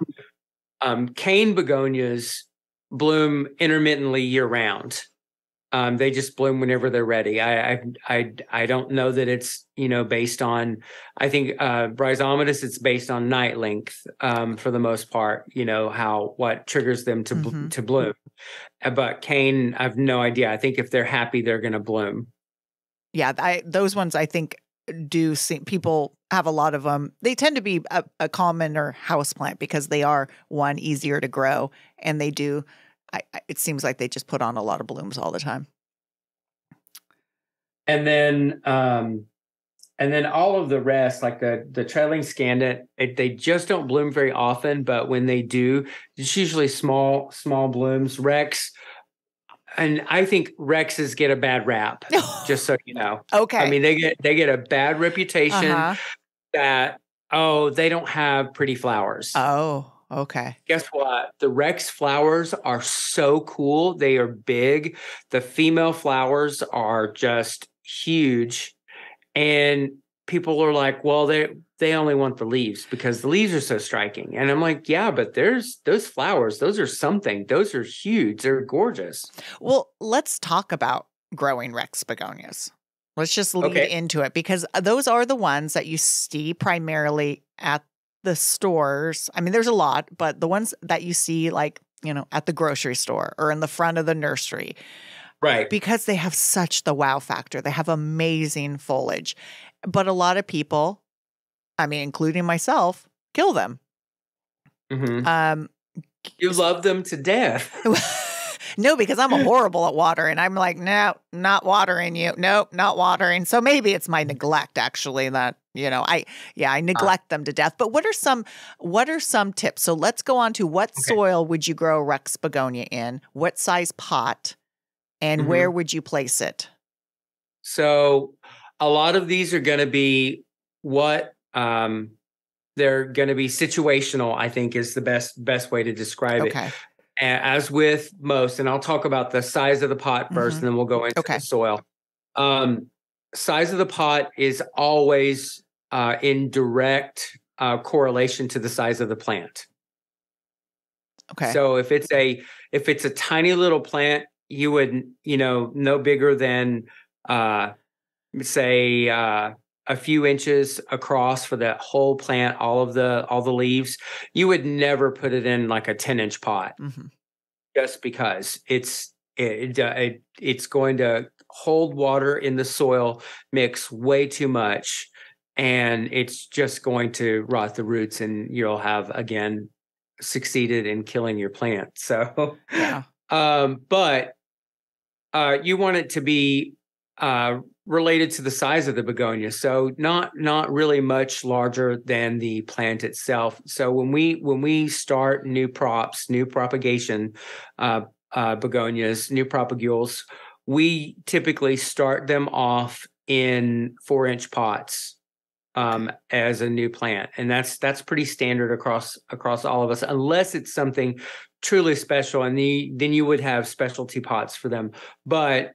Um, cane begonias bloom intermittently year round. Um, they just bloom whenever they're ready. I, I I I don't know that it's you know based on. I think uh, rhizomatous it's based on night length um, for the most part. You know how what triggers them to bl- Mhm. to bloom. Uh, But cane, I've no idea. I think if they're happy, they're going to bloom. Yeah, I those ones I think do seem people have a lot of them. They tend to be a, a commoner house plant because they are one easier to grow, and they do. I, I- it seems like they just put on a lot of blooms all the time. and then um and then all of the rest like the the trailing scandent it, they just don't bloom very often but when they do it's usually small small blooms rex and i think rexes get a bad rap just so you know okay. i mean they get they get a bad reputation Uh-huh. that oh they don't have pretty flowers Oh, okay. guess what? The Rex flowers are so cool. They are big. The female flowers are just huge. And people are like, well, they they only want the leaves because the leaves are so striking. And I'm like, yeah, but there's those flowers, those are something. Those are huge. They're gorgeous. Well, let's talk about growing Rex begonias. Let's just lead Okay. into it because uh, those are the ones that you see primarily at the stores. I mean, there's a lot, but the ones that you see, like, you know, at the grocery store or in the front of the nursery, Right. because they have such the wow factor. They have amazing foliage. But a lot of people, I mean, including myself, kill them. Mhm. Um, You love them to death. no, because I'm a horrible at watering. I'm like, no, not watering you. Nope, not watering. So maybe it's my neglect actually that, you know, I yeah, I neglect them to death. But what are some what are some tips? So let's go on to what Okay. soil would you grow Rex begonia in? What size pot? And Mhm. where would you place it? So a lot of these are going to be what um, they're going to be situational. I think is the best best way to describe it. Okay. As with most, and I'll talk about the size of the pot 1st Mhm. and then we'll go into Okay. the soil. Um, size of the pot is always uh, in direct uh, correlation to the size of the plant. Okay. So if it's a if it's a tiny little plant, you would you know no bigger than uh say uh a few inches across for that whole plant all of the all the leaves you would never put it in like a 10 inch pot Mhm. just because it's it, it it's going to hold water in the soil mix way too much and it's just going to rot the roots and you'll have again succeeded in killing your plant so Yeah. um but uh you want it to be uh related to the size of the begonia so not not really much larger than the plant itself so when we when we start new props new propagation uh uh begonias new propagules we typically start them off in four inch pots um as a new plant. And that's that's pretty standard across across all of us unless it's something truly special. And the, then you would have specialty pots for them. But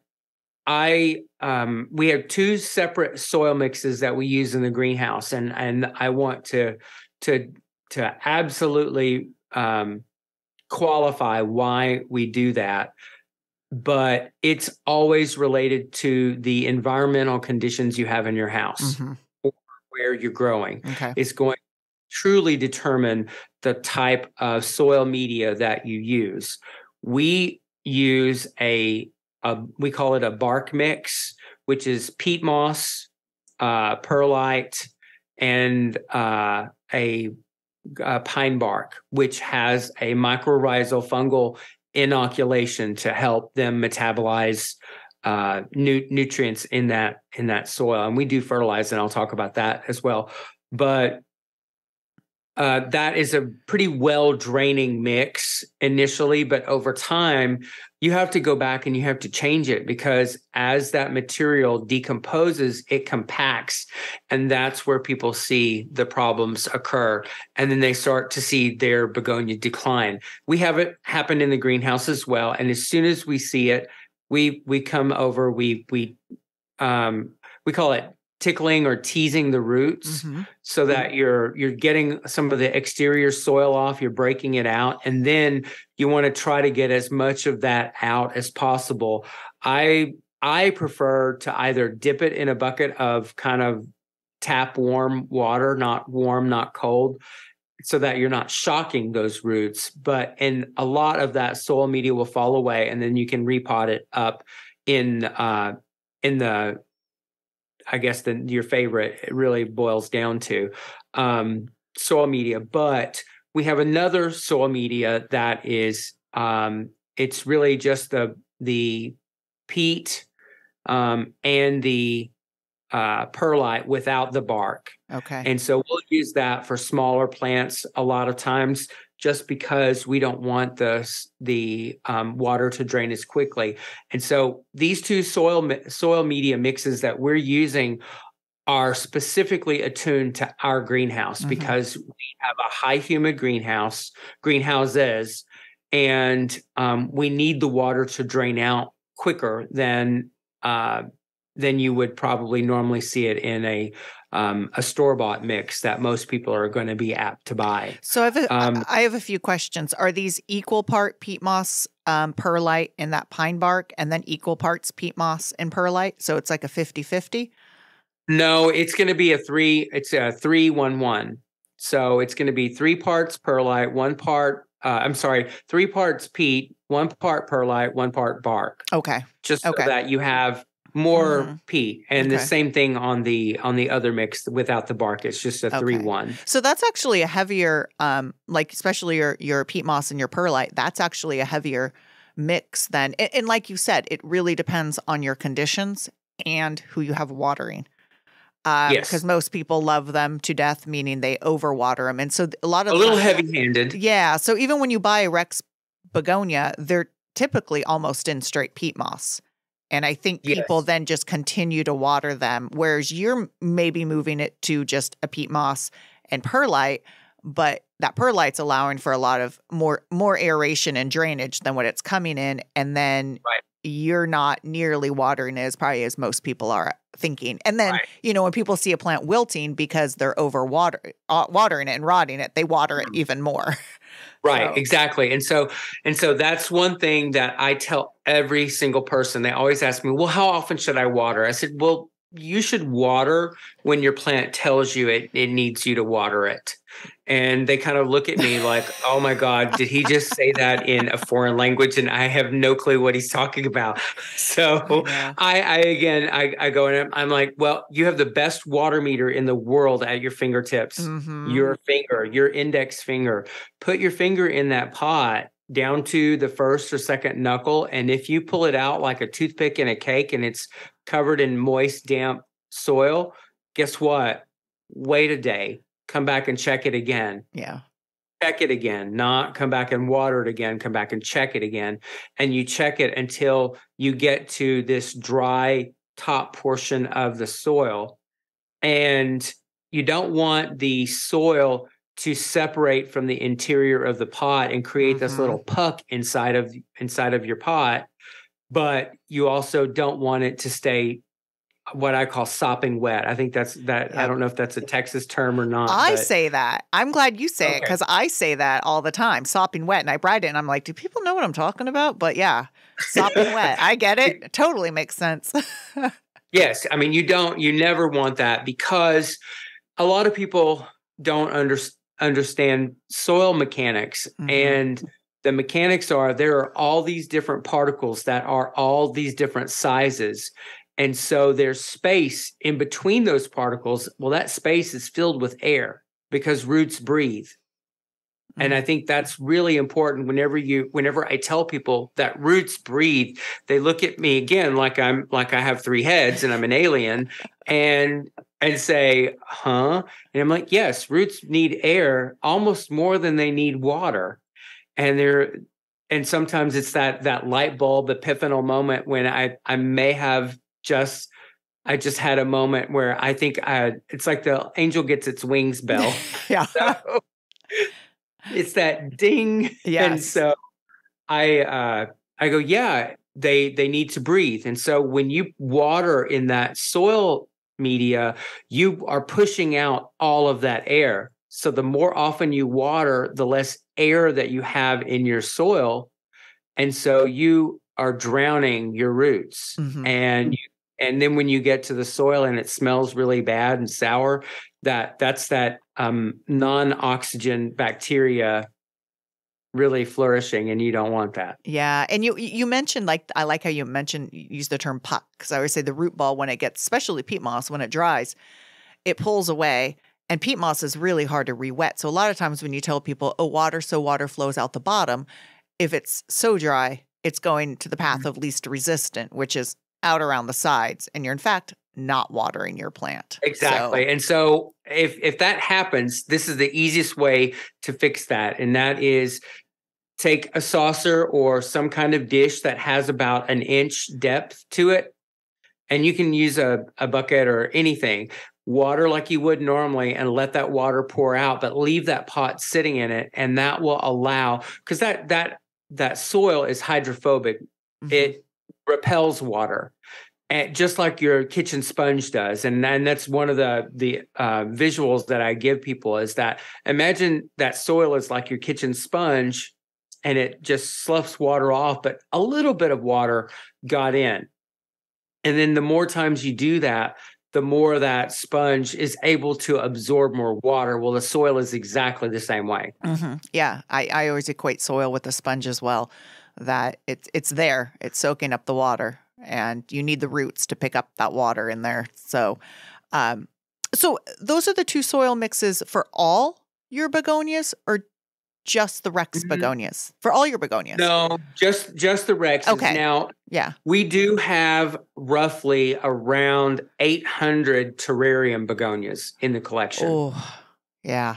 i um we have two separate soil mixes that we use in the greenhouse. And and i want to to to absolutely um qualify why we do that but it's always related to the environmental conditions you have in your house Mhm. where you're growing Okay. is going to truly determine the type of soil media that you use. We use a, a we call it a bark mix, which is peat moss, uh, perlite, and uh, a, a pine bark, which has a mycorrhizal fungal inoculation to help them metabolize uh, nu- nutrients in that in that soil. And we do fertilize, and I'll talk about that as well. But uh, that is a pretty well draining mix initially, but over time, you have to go back and you have to change it because as that material decomposes, it compacts. And that's where people see the problems occur. And then they start to see their begonia decline. We have it happen in the greenhouse as well. And as soon as we see it, we we come over, we we um we call it tickling or teasing the roots Mhm. so that you're you're getting some of the exterior soil off you're breaking it out and then you want to try to get as much of that out as possible i i prefer to either dip it in a bucket of kind of tap warm water not warm not cold so that you're not shocking those roots but and a lot of that soil media will fall away and then you can repot it up in uh in the I guess the your favorite it really boils down to um, soil media. But we have another soil media that is um, it's really just the the peat um, and the uh, perlite without the bark. Okay. And so we'll use that for smaller plants a lot of times just because we don't want the the um, water to drain as quickly. And so these two soil soil media mixes that we're using are specifically attuned to our greenhouse Mhm. because we have a high humid greenhouse greenhouses and um, we need the water to drain out quicker than uh, than you would probably normally see it in a um, a store bought mix that most people are going to be apt to buy. So I have a, Um, I have a few questions. Are these equal part peat moss, um, perlite, and that pine bark, and then equal parts peat moss and perlite? So it's like a 50 50? No, it's going to be a three. It's a three one one. So it's going to be three parts perlite, one part. Uh, I'm sorry, three parts peat, one part perlite, one part bark. Okay. Just so Okay. that you have more Mhm. peat, and the same thing on the on the other mix without the bark. It's just a three one. So that's actually a heavier, um, like especially your your peat moss and your perlite. That's actually a heavier mix than, and, and like you said, it really depends on your conditions and who you have watering. Um, Yes. because most people love them to death, meaning they overwater them, and so a lot of A little heavy handed. Yeah. So even when you buy Rex begonia, they're typically almost in straight peat moss. And I think people Yes. then just continue to water them, whereas you're maybe moving it to just a peat moss and perlite, but that perlite's allowing for a lot of more more aeration and drainage than what it's coming in. And then Right. you're not nearly watering it as probably as most people are thinking. And then, Right. you know, when people see a plant wilting because they're over water, uh, watering it and rotting it, they water it even more. Right, So- exactly. And so and so that's one thing that I tell every single person. They always ask me, "Well, how often should I water?" I said, "Well, you should water when your plant tells you it it needs you to water it." And they kind of look at me like, "Oh my god, did he just say that in a foreign language and I have no clue what he's talking about?" So know. I, I again, I, I go and I'm, I'm like, well, you have the best water meter in the world at your fingertips Mhm. your finger, your index finger. Put your finger in that pot down to the first or second knuckle. And if you pull it out like a toothpick in a cake and it's covered in moist, damp soil, guess what? Wait a day. Come back and check it again. yeah. Check it again, not come back and water it again, come back and check it again. And you check it until you get to this dry top portion of the soil. And you don't want the soil to separate from the interior of the pot and create this Mhm. little puck inside of inside of your pot but you also don't want it to stay what I call sopping wet. I think that's that I don't know if that's a Texas term or not. I but- say that. I'm glad you say it because I say that all the time, sopping wet. And I write it and I'm like, do people know what I'm talking about? But yeah, sopping wet. I get it. It totally makes sense. Yes, I mean you don't you never want that because a lot of people don't under, understand soil mechanics Mhm. and the mechanics are there are all these different particles that are all these different sizes. And so there's space in between those particles. Well that space is filled with air because roots breathe. And i mm-hmm. think that's really important whenever you whenever i tell people that roots breathe they look at me again like i'm like i have three heads and i'm an alien and and say huh? And i'm like yes roots need air almost more than they need water and they're and sometimes it's that that light bulb epiphanal moment when i i may have just i just had a moment where i think i it's like the angel gets its wings bell yeah. so it's that ding. And so i uh i go yeah they they need to breathe. And so when you water in that soil media you are pushing out all of that air so the more often you water the less air that you have in your soil. And so you are drowning your roots. Mhm. and you, and then when you get to the soil and it smells really bad and sour that that's that um, non-oxygen bacteria really flourishing and you don't want that. Yeah, and you you mentioned like I like how you mentioned you use the term puck because I always say the root ball when it gets especially peat moss when it dries, it pulls away, and peat moss is really hard to re-wet. So a lot of times when you tell people, "Oh, water, so water flows out the bottom," if it's so dry, it's going to the path Mm-hmm. of least resistant, which is out around the sides, and you're in fact not watering your plant. So- exactly and so if if that happens this is the easiest way to fix that and that is take a saucer or some kind of dish that has about an inch depth to it and you can use a, a bucket or anything water like you would normally and let that water pour out but leave that pot sitting in it and that will allow because that that that soil is hydrophobic Mhm. it repels water and just like your kitchen sponge does and and that's one of the the uh, visuals that i give people is that imagine that soil is like your kitchen sponge and it just sloughs water off but a little bit of water got in and then the more times you do that the more that sponge is able to absorb more water well the soil is exactly the same way Mhm. Yeah, I, I always equate soil with a sponge as well. That it's it's there, it's soaking up the water, and you need the roots to pick up that water in there. So, um, so those are the two soil mixes for all your begonias, or just the Rex Mhm. begonias for all your begonias. no just just the rex Okay. now Yeah. We do have roughly around 800 terrarium begonias in the collection. Oh, yeah.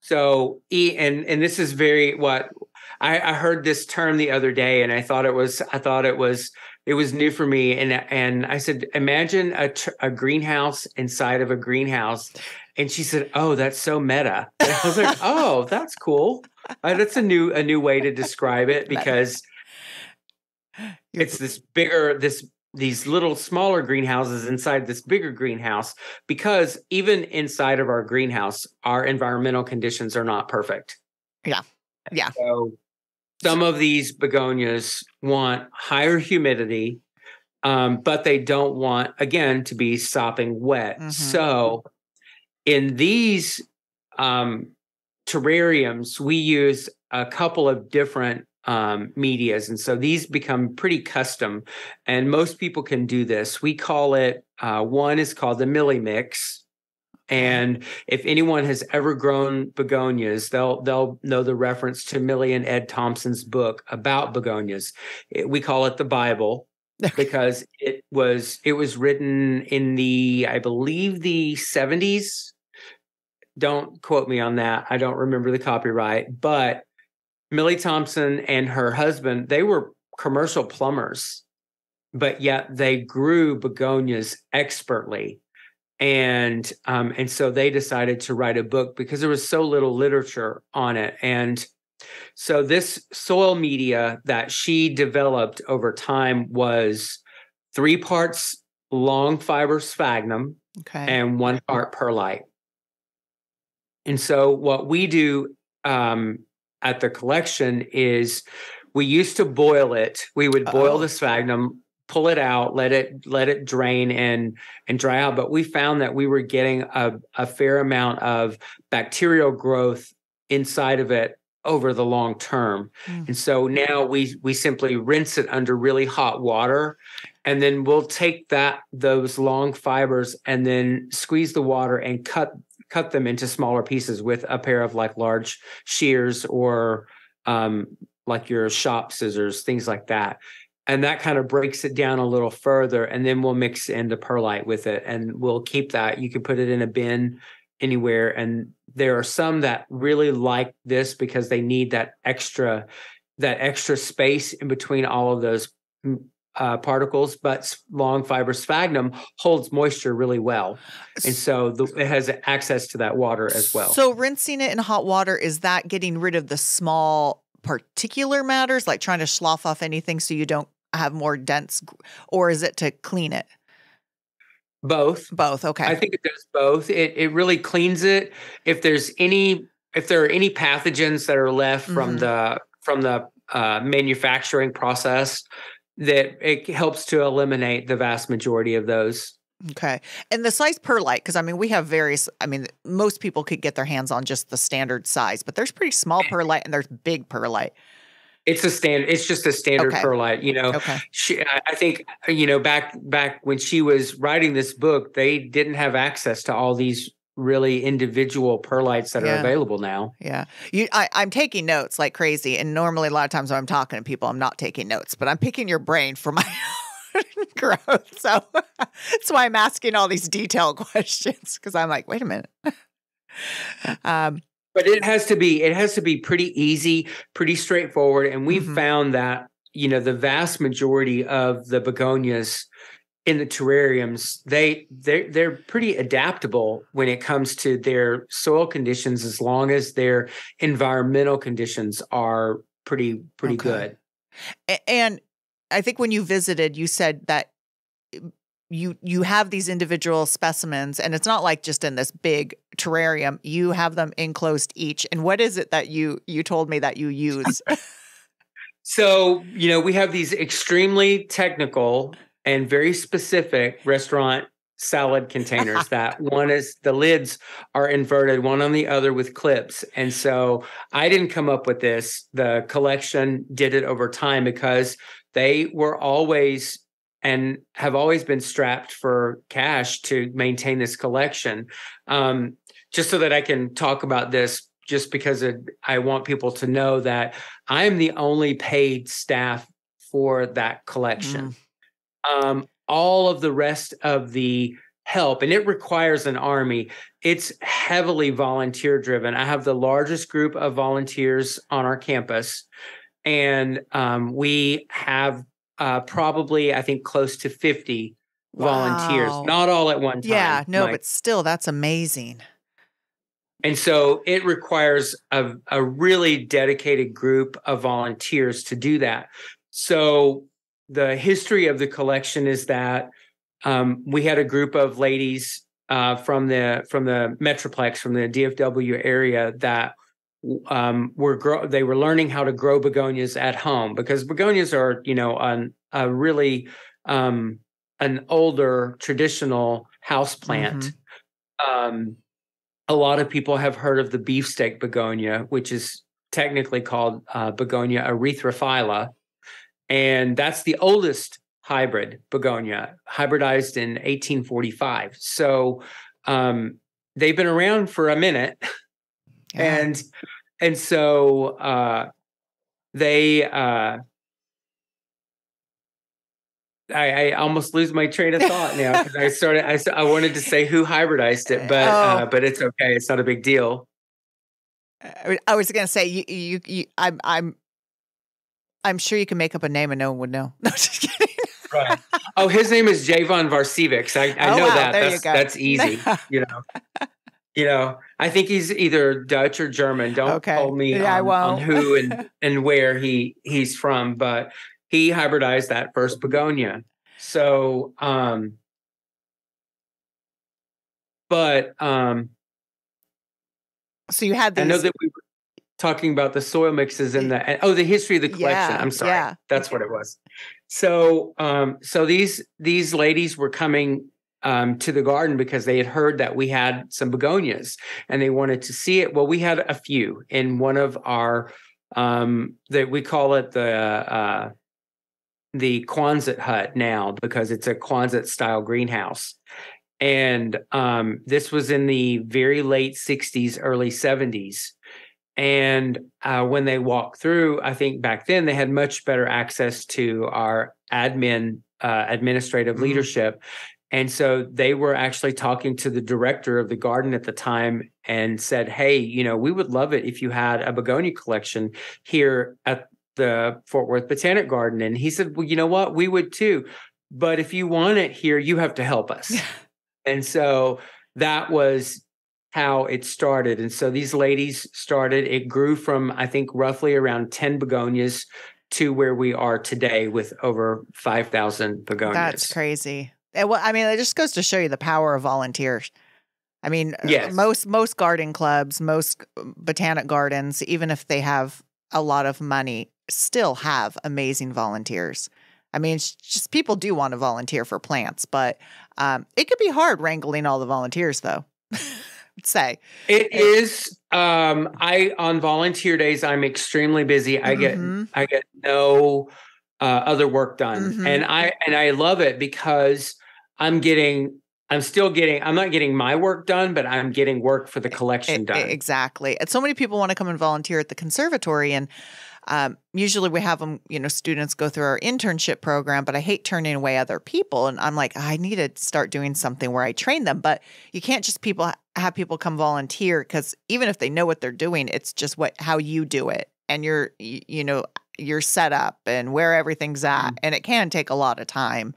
So, e- and and this is very what I, I heard this term the other day, and I thought it was I thought it was it was new for me, and and I said, imagine a a greenhouse inside of a greenhouse, and she said, oh, that's so meta. And I was like, oh, that's cool. Uh, that's a new a new way to describe it because it's this bigger this these little smaller greenhouses inside this bigger greenhouse because even inside of our greenhouse our environmental conditions are not perfect Yeah. Yeah. so some of these begonias want higher humidity um, but they don't want again to be sopping wet Mhm. so in these um, terrariums we use a couple of different um, medias and so these become pretty custom and most people can do this. We call it uh, one is called the millie mix and if anyone has ever grown begonias they'll they'll know the reference to millie and ed thompson's book about begonias. It- we call it the bible because it was it was written in the i believe the 70s don't quote me on that i don't remember the copyright but millie thompson and her husband they were commercial plumbers but yet they grew begonias expertly and um, and so they decided to write a book because there was so little literature on it and so this soil media that she developed over time was three parts long fiber sphagnum Okay. and one part perlite. And so what we do um, at the collection is we used to boil it. We would boil Oh. the sphagnum, pull it out, let it let it drain and and dry out. But we found that we were getting a, a fair amount of bacterial growth inside of it over the long term. Mm. And so now we we simply rinse it under really hot water and then we'll take that those long fibers and then squeeze the water and cut cut them into smaller pieces with a pair of like large shears or um like your shop scissors things like that. And that kind of breaks it down a little further and then we'll mix in the perlite with it and we'll keep that. You can put it in a bin anywhere and there are some that really like this because they need that extra that extra space in between all of those mm, uh, particles but long fiber sphagnum holds moisture really well and so the, it has access to that water as well So rinsing it in hot water is that getting rid of the small particular matters, like trying to slough off anything so you don't have more dense, or is it to clean it? both Both. Okay. I think it does both. It it really cleans it. If there's any if there are any pathogens that are left from Mhm. the from the uh, manufacturing process, that it helps to eliminate the vast majority of those. Okay. And the size per perlite, because I mean, we have various, I mean, most people could get their hands on just the standard size, but there's pretty small per perlite and there's big per perlite. It's a standard. It's just a standard Okay. perlite. You know, Okay. she, I think you know back back when she was writing this book, they didn't have access to all these really individual perlites that Yeah. are available now. Yeah. You, I, I'm taking notes like crazy. And normally, a lot of times when I'm talking to people, I'm not taking notes, but I'm picking your brain for my growth. So that's why I'm asking all these detailed questions because I'm like, wait a minute. um, but it has to be it has to be pretty easy pretty straightforward and we've Mhm. found that you know the vast majority of the begonias in the terrariums they they they're pretty adaptable when it comes to their soil conditions as long as their environmental conditions are pretty pretty Okay. good and I think when you visited, you said that you you have these individual specimens, and it's not like just in this big terrarium. You have them enclosed each. And what is it that you you told me that you use? So, you know, we have these extremely technical and very specific restaurant salad containers that one is the lids are inverted one on the other with clips. And so I didn't come up with this. The collection did it over time because they were always and have always been strapped for cash to maintain this collection. Um, just so that I can talk about this, just because it, I want people to know that I am the only paid staff for that collection. Um, all of the rest of the help, and it requires an army. It's heavily volunteer driven. I have the largest group of volunteers on our campus, and um, we have uh, probably, I think, close to 50 volunteers, not all at one time. yeah, no, like- but still, that's amazing. and so it requires a, a really dedicated group of volunteers to do that. So the history of the collection is that um, we had a group of ladies uh, from the from the Metroplex from the DFW area that um, were grow- they were learning how to grow begonias at home because begonias are you know an, a really um, an older traditional house plant. Um, a lot of people have heard of the beefsteak begonia, which is technically called uh, begonia erythrophylla, and that's the oldest hybrid begonia, hybridized in 1845. So um, they've been around for a minute, Yeah. and and so uh, they. Uh, I, I almost lose my train of thought now because I started. I, I, wanted to say who hybridized it, but uh, Oh. but it's okay. It's not a big deal. I I was going to say you, you, you, I'm, I'm, I'm sure you can make up a name and no one would know. No, just kidding. Right. Oh, his name is Javon Varcevics. I, I Oh, know wow, that. there you That's go. that's easy. you know. You know, I think he's either Dutch or German. Don't Okay. hold me Yeah, on, on who and and where he he's from, but he hybridized that first begonia. So, um, but um, So you had these. I know that we were talking about the soil mixes and the oh the history of the collection. Yeah, I'm sorry. yeah. That's what it was. So um so these these ladies were coming um to the garden because they had heard that we had some begonias and they wanted to see it. Well, we had a few in one of our um that we call it the uh the Quonset hut now because it's a Quonset style greenhouse. And um, this was in the very late 60s, early 70s. And uh, when they walked through, I think back then they had much better access to our admin, uh, administrative Mhm. leadership. And so they were actually talking to the director of the garden at the time and said, Hey, you know, we would love it if you had a begonia collection here at the Fort Worth Botanic Garden. And he said, Well, you know what? We would too. But if you want it here, you have to help us. and so that was how it started. And so these ladies started, it grew from, I think, roughly around 10 begonias to where we are today with over 5,000 begonias. That's crazy. And well, I mean, it just goes to show you the power of volunteers. I mean, uh, Yes. most most garden clubs, most um, botanic gardens, even if they have a lot of money, still have amazing volunteers. I mean, just people do want to volunteer for plants, but um, it could be hard wrangling all the volunteers, though. Say, It is. Um, I on volunteer days, I'm extremely busy. I get Mhm. I get no uh, other work done, Mhm. and I and I love it because I'm getting. I'm still getting. I'm not getting my work done, but I'm getting work for the collection done. Exactly. And so many people want to come and volunteer at the conservatory. And um, usually we have them, you know, students go through our internship program, but I hate turning away other people. And I'm like, I need to start doing something where I train them. But you can't just people have people come volunteer because even if they know what they're doing, it's just what how you do it and your you know your setup and where everything's at, and it can take a lot of time.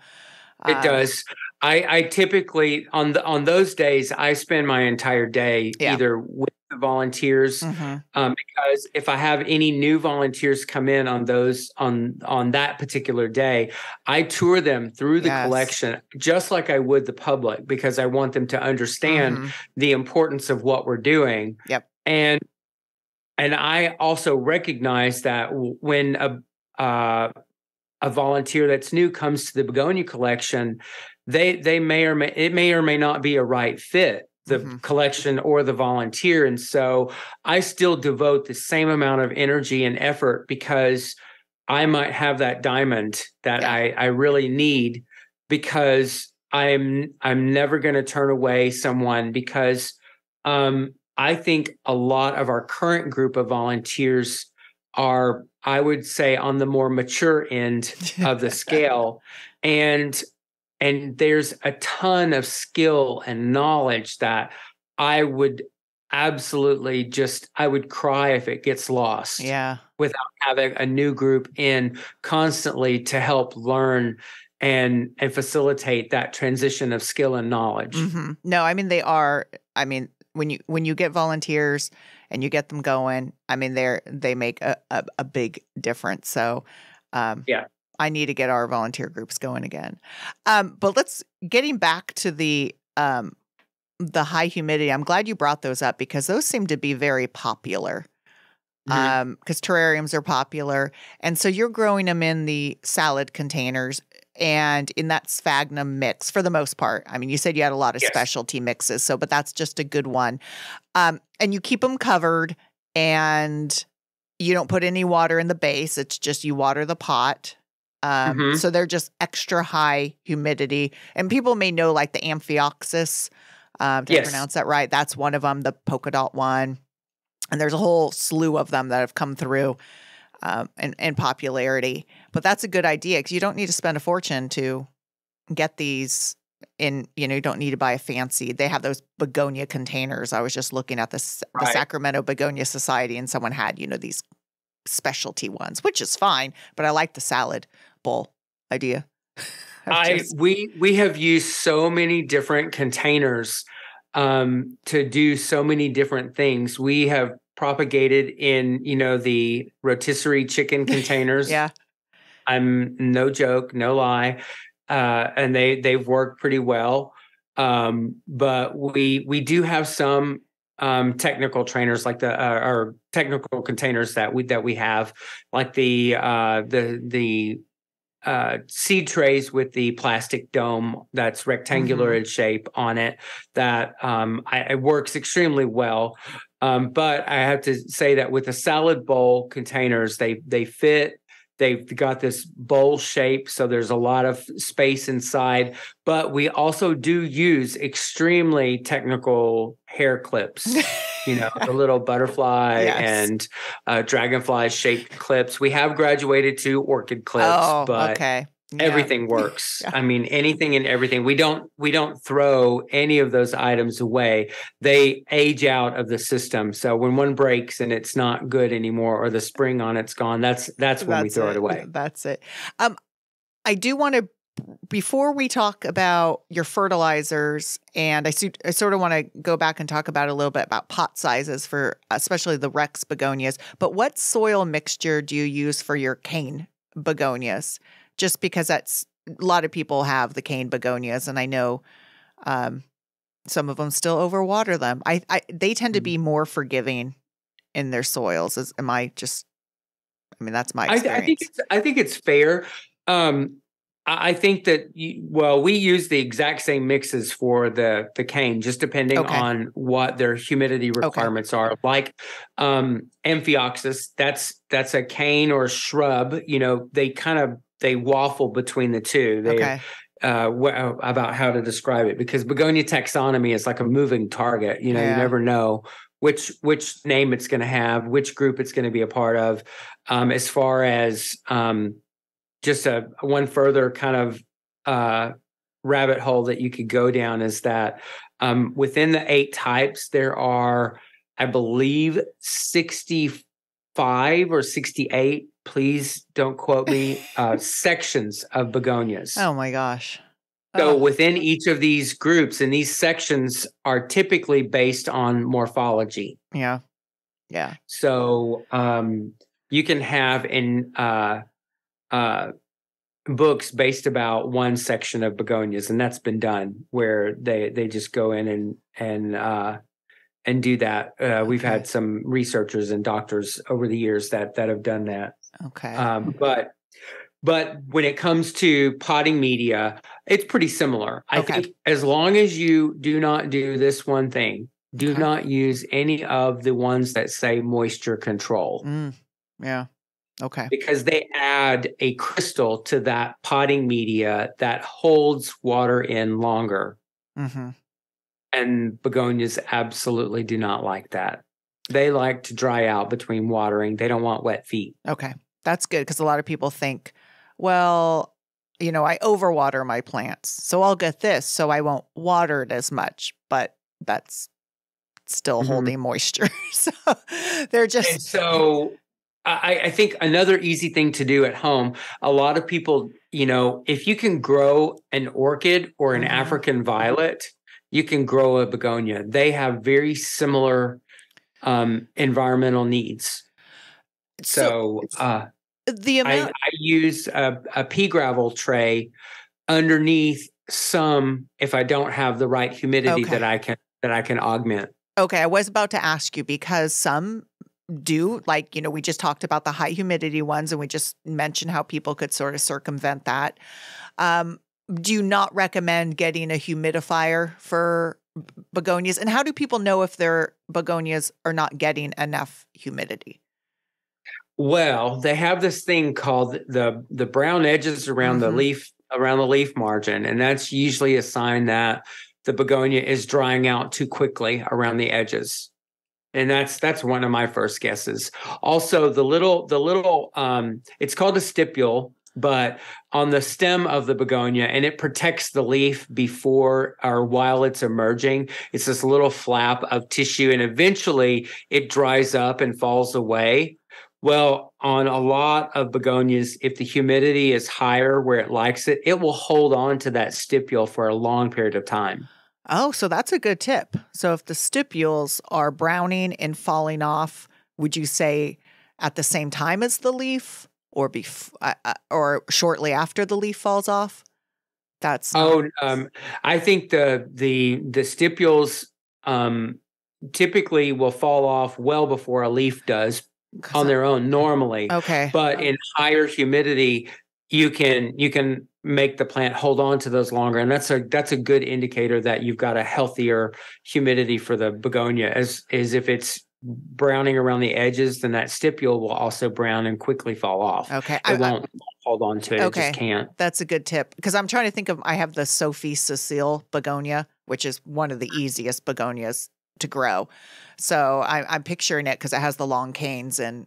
It Um, does. I, I typically on the on those days I spend my entire day Yeah. either with the volunteers mhm. um, because if I have any new volunteers come in on those on on that particular day, I tour them through the Yes. collection just like I would the public because I want them to understand Mhm. the importance of what we're doing. Yep. And and I also recognize that when a uh, a volunteer that's new comes to the begonia collection, they they may or may it may or may not be a right fit the Mhm. collection or the volunteer and so I still devote the same amount of energy and effort because I might have that diamond that Yeah. I I really need because I'm I'm never going to turn away someone because um, I think a lot of our current group of volunteers are I would say on the more mature end of the scale and and there's a ton of skill and knowledge that I would absolutely just I would cry if it gets lost Yeah. Without having a new group in constantly to help learn and and facilitate that transition of skill and knowledge. hmm No, I mean they are. I mean when you when you get volunteers and you get them going, I mean they're they make a a, a big difference. So, um, Yeah. I need to get our volunteer groups going again. Um, but let's getting back to the um, the high humidity. I'm glad you brought those up because those seem to be very popular. Mhm. Um, because terrariums are popular, and so you're growing them in the salad containers and in that sphagnum mix for the most part. I mean, you said you had a lot of Yes. specialty mixes, so but that's just a good one. Um, and you keep them covered, and you don't put any water in the base. It's just you water the pot. Um, Mhm. So they're just extra high humidity. And people may know like the Amphioxus. Um, did I pronounce that right? That's one of them, the polka dot one. And there's a whole slew of them that have come through um, in, in popularity. But that's a good idea because you don't need to spend a fortune to get these in, you know, you don't need to buy a fancy. They have those begonia containers. I was just looking at this, the Right. Sacramento Begonia Society, and someone had, you know, these specialty ones, which is fine. But I like the salad idea. I just- we we have used so many different containers um, to do so many different things. We have propagated in you know the rotisserie chicken containers. yeah. I'm no joke, no lie, uh, and they they've worked pretty well. Um, but we we do have some um, technical trainers like the uh, or technical containers that we that we have, like the uh, the the uh, seed trays with the plastic dome that's rectangular in shape on it that um, I, it works extremely well. Um, but I have to say that with the salad bowl containers, they they fit. They've got this bowl shape, so there's a lot of space inside. But we also do use extremely technical hair clips. you know, the little butterfly Yes. and uh, dragonfly shaped clips. We have graduated to orchid clips, oh, but okay. Yeah. everything works. Yeah. I mean, anything and everything. We don't we don't throw any of those items away. They age out of the system. So when one breaks and it's not good anymore, or the spring on it's gone, that's that's when we That's throw it away. That's it. Um, I do want to before we talk about your fertilizers, and I, su- I sort of want to go back and talk about a little bit about pot sizes for especially the Rex begonias. But what soil mixture do you use for your cane begonias? Just because that's a lot of people have the cane begonias, and I know um, some of them still overwater them. I, I they tend to Mm. be more forgiving in their soils. Is am I just? I mean, that's my I, experience. I think it's, I think it's fair. Um, I think that you, well, we use the exact same mixes for the the cane, just depending Okay. on what their humidity requirements are. Like um, Amphioxus, that's that's a cane or a shrub. You know, they kind of they waffle between the two. They okay. uh, wh- about how to describe it because begonia taxonomy is like a moving target. You know, Yeah. you never know which which name it's going to have, which group it's going to be a part of. Um, as far as um, just a one further kind of uh, rabbit hole that you could go down is that um, within the eight types there are, I believe, sixty five or sixty eight. Please don't quote me. Uh, sections of begonias. Oh my gosh. So Oh, within each of these groups, and these sections are typically based on morphology. yeah. Yeah. So um, you can have in uh, uh, books based about one section of begonias, and that's been done where they they just go in and and uh, and do that. Uh, we've Okay. had some researchers and doctors over the years that that have done that. Okay. Um, but but when it comes to potting media, it's pretty similar. I Okay. think as long as you do not do this one thing, do Okay. not use any of the ones that say moisture control Mm, yeah. Okay. because they add a crystal to that potting media that holds water in longer. hmm And begonias absolutely do not like that. They like to dry out between watering. They don't want wet feet. Okay. That's good because a lot of people think, well, you know, I overwater my plants, so I'll get this, so I won't water it as much. But that's still Mhm. holding moisture. so they're And just so I, I think another easy thing to do at home, a lot of people, you know, if you can grow an orchid or an Mhm. African violet, you can grow a begonia. They have very similar um, environmental needs. So, uh, The I, amount. I use a, a pea gravel tray underneath some if I don't have the right humidity Okay. that I can that I can augment. okay, I was about to ask you because some do like you know we just talked about the high humidity ones and we just mentioned how people could sort of circumvent that um, do you not recommend getting a humidifier for begonias and how do people know if their begonias are not getting enough humidity Well, they have this thing called the the brown edges around the Mhm. leaf around the leaf margin, and that's usually a sign that the begonia is drying out too quickly around the edges. And that's that's one of my first guesses. Also, the little the little um, it's called a stipule, but on the stem of the begonia, and it protects the leaf before or while it's emerging. It's this little flap of tissue, and eventually it dries up and falls away. Well, on a lot of begonias, if the humidity is higher where it likes it, it will hold on to that stipule for a long period of time. Oh so that's a good tip. So if the stipules are browning and falling off would you say at the same time as the leaf or bef- uh, uh, or shortly after the leaf falls off? That's Oh, um, I think the the the stipules um, typically will fall off well before a leaf does on their own normally. okay. But in higher humidity, you can you can make the plant hold on to those longer, and that's a that's a good indicator that you've got a healthier humidity for the begonia. As is if it's browning around the edges, then that stipule will also brown and quickly fall off. okay I- It I- won't hold on to it. It Okay. just can't. That's a good tip because I'm trying to think of. I have the Sophie Cecile begonia, which is one of the easiest begonias to grow. So I, I'm picturing it because it has the long canes, and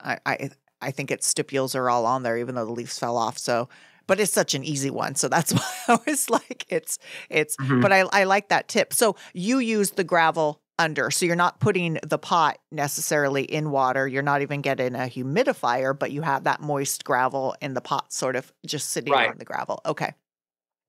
I, I I think its stipules are all on there, even though the leaves fell off. So, but it's such an easy one, so that's why I was like, it's it's. Mhm. But I I like that tip. So you use the gravel under, so you're not putting the pot necessarily in water. You're not even getting a humidifier, but you have that moist gravel in the pot, sort of just sitting Right. on the gravel. Okay.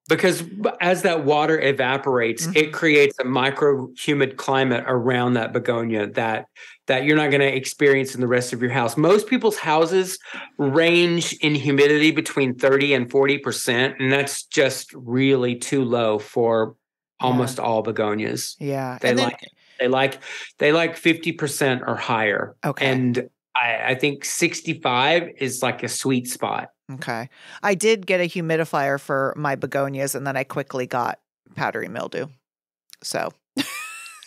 Because as that water evaporates Mhm. it creates a micro humid climate around that begonia that that you're not going to experience in the rest of your house most people's houses range in humidity between 30 and 40 percent and that's just really too low for Yeah. almost all begonias Yeah. they then, like they like they like 50 percent or higher okay. and I, I think 65 is like a sweet spot okay. I did get a humidifier for my begonias and then I quickly got powdery mildew. So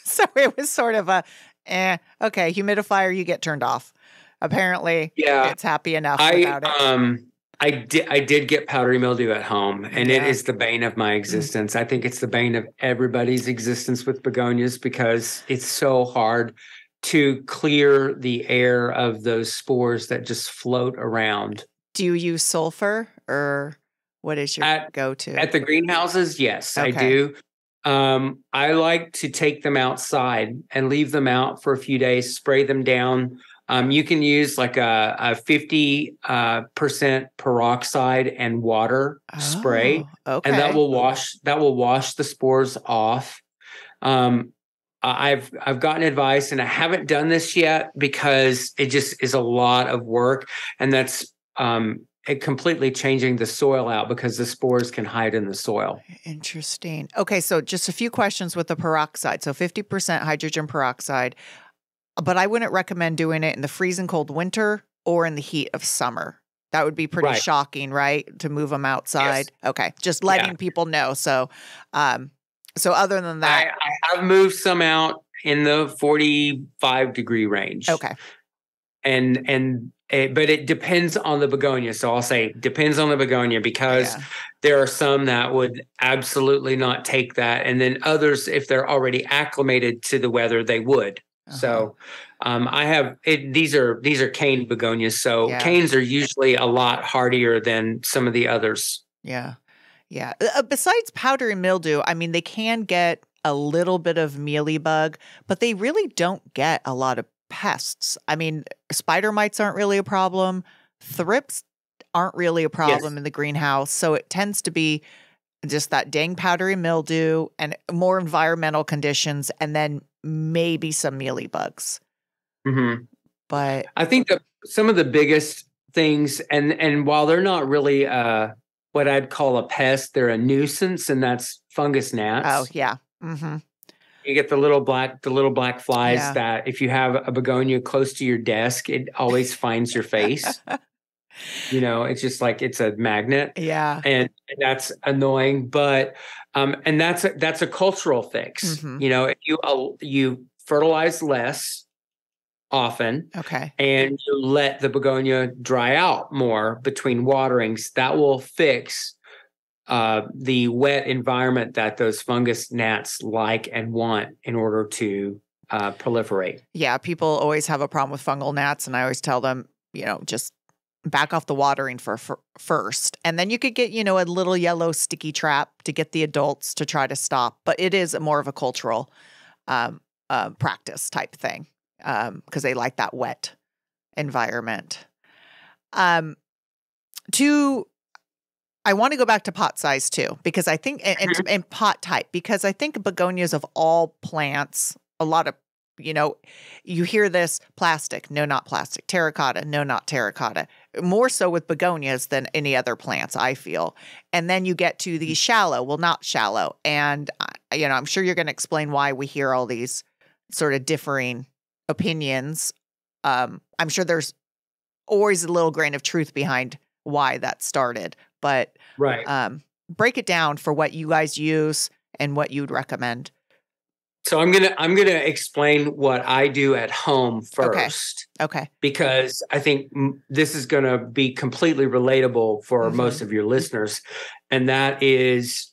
so it was sort of a eh, okay, humidifier you get turned off. Apparently yeah it's happy enough I without it. um I did I did get powdery mildew at home and it Yeah. is the bane of my existence. I think it's the bane of everybody's existence with begonias because it's so hard to clear the air of those spores that just float around. Do you use sulfur or what is your At- go to? At the greenhouses, yes, I do. Um, I like to take them outside and leave them out for a few days, spray them down. Um, you can use like a, a 50 uh, percent peroxide and water spray, Oh, okay. and that will wash that will wash the spores off. Um, I've I've gotten advice, and I haven't done this yet because it just is a lot of work, and that's um, it completely changing the soil out because the spores can hide in the soil. Interesting. Okay, so just a few questions with the peroxide. So 50% hydrogen peroxide, but I wouldn't recommend doing it in the freezing cold winter or in the heat of summer. That would be pretty Right. shocking, right? To move them outside. Okay, just letting people know. So, um, so other than I, that, I have moved some out in the 45 degree range. okay, And and it, but it depends on the begonia. So I'll say depends on the begonia because yeah. there are some that would absolutely not take that, and then others, if they're already acclimated to the weather, they would. Uh-huh. So um, I have it, these are these are cane begonias. So Yeah. canes are usually a lot hardier than some of the others. Yeah. Yeah. Uh, besides powdery mildew, I mean, they can get a little bit of mealybug, but they really don't get a lot of pests. I mean, spider mites aren't really a problem. Thrips aren't really a problem in the greenhouse. So it tends to be just that dang powdery mildew and more environmental conditions, and then maybe some mealybugs. Mhm. But I think that some of the biggest things, and and while they're not really uh what I'd call a pest, they're a nuisance, and that's fungus gnats. Oh yeah. Mm-hmm. You get the little black the little black flies Yeah. that if you have a begonia close to your desk, it always finds your face. you know, it's just like it's a magnet. Yeah. and that's annoying but um and that's a, that's a cultural fix Mhm. you know if you uh, you fertilize less often Okay. and you let the begonia dry out more between waterings that will fix uh, the wet environment that those fungus gnats like and want in order to uh, proliferate Yeah. People always have a problem with fungal gnats, and I always tell them, you know, just back off the watering for, for first, and then you could get, you know, a little yellow sticky trap to get the adults to try to stop. But it is more of a cultural um, uh, practice type thing because they like that wet environment. Um, to I want to go back to pot size too, because I think and, and, and pot type, because I think begonias of all plants, a lot of you know, you hear this plastic, no, not plastic, terracotta, no, not terracotta, more so with begonias than any other plants, I feel. And then you get to the shallow, well, not shallow. And, uh, you know, I'm sure you're going to explain why we hear all these sort of differing opinions. Um, I'm sure there's always a little grain of truth behind why that started, but right um, break it down for what you guys use and what you'd recommend. so i'm gonna i'm gonna explain what i do at home first Okay. okay. because I think this is going to be completely relatable for Mhm. most of your listeners. And that is,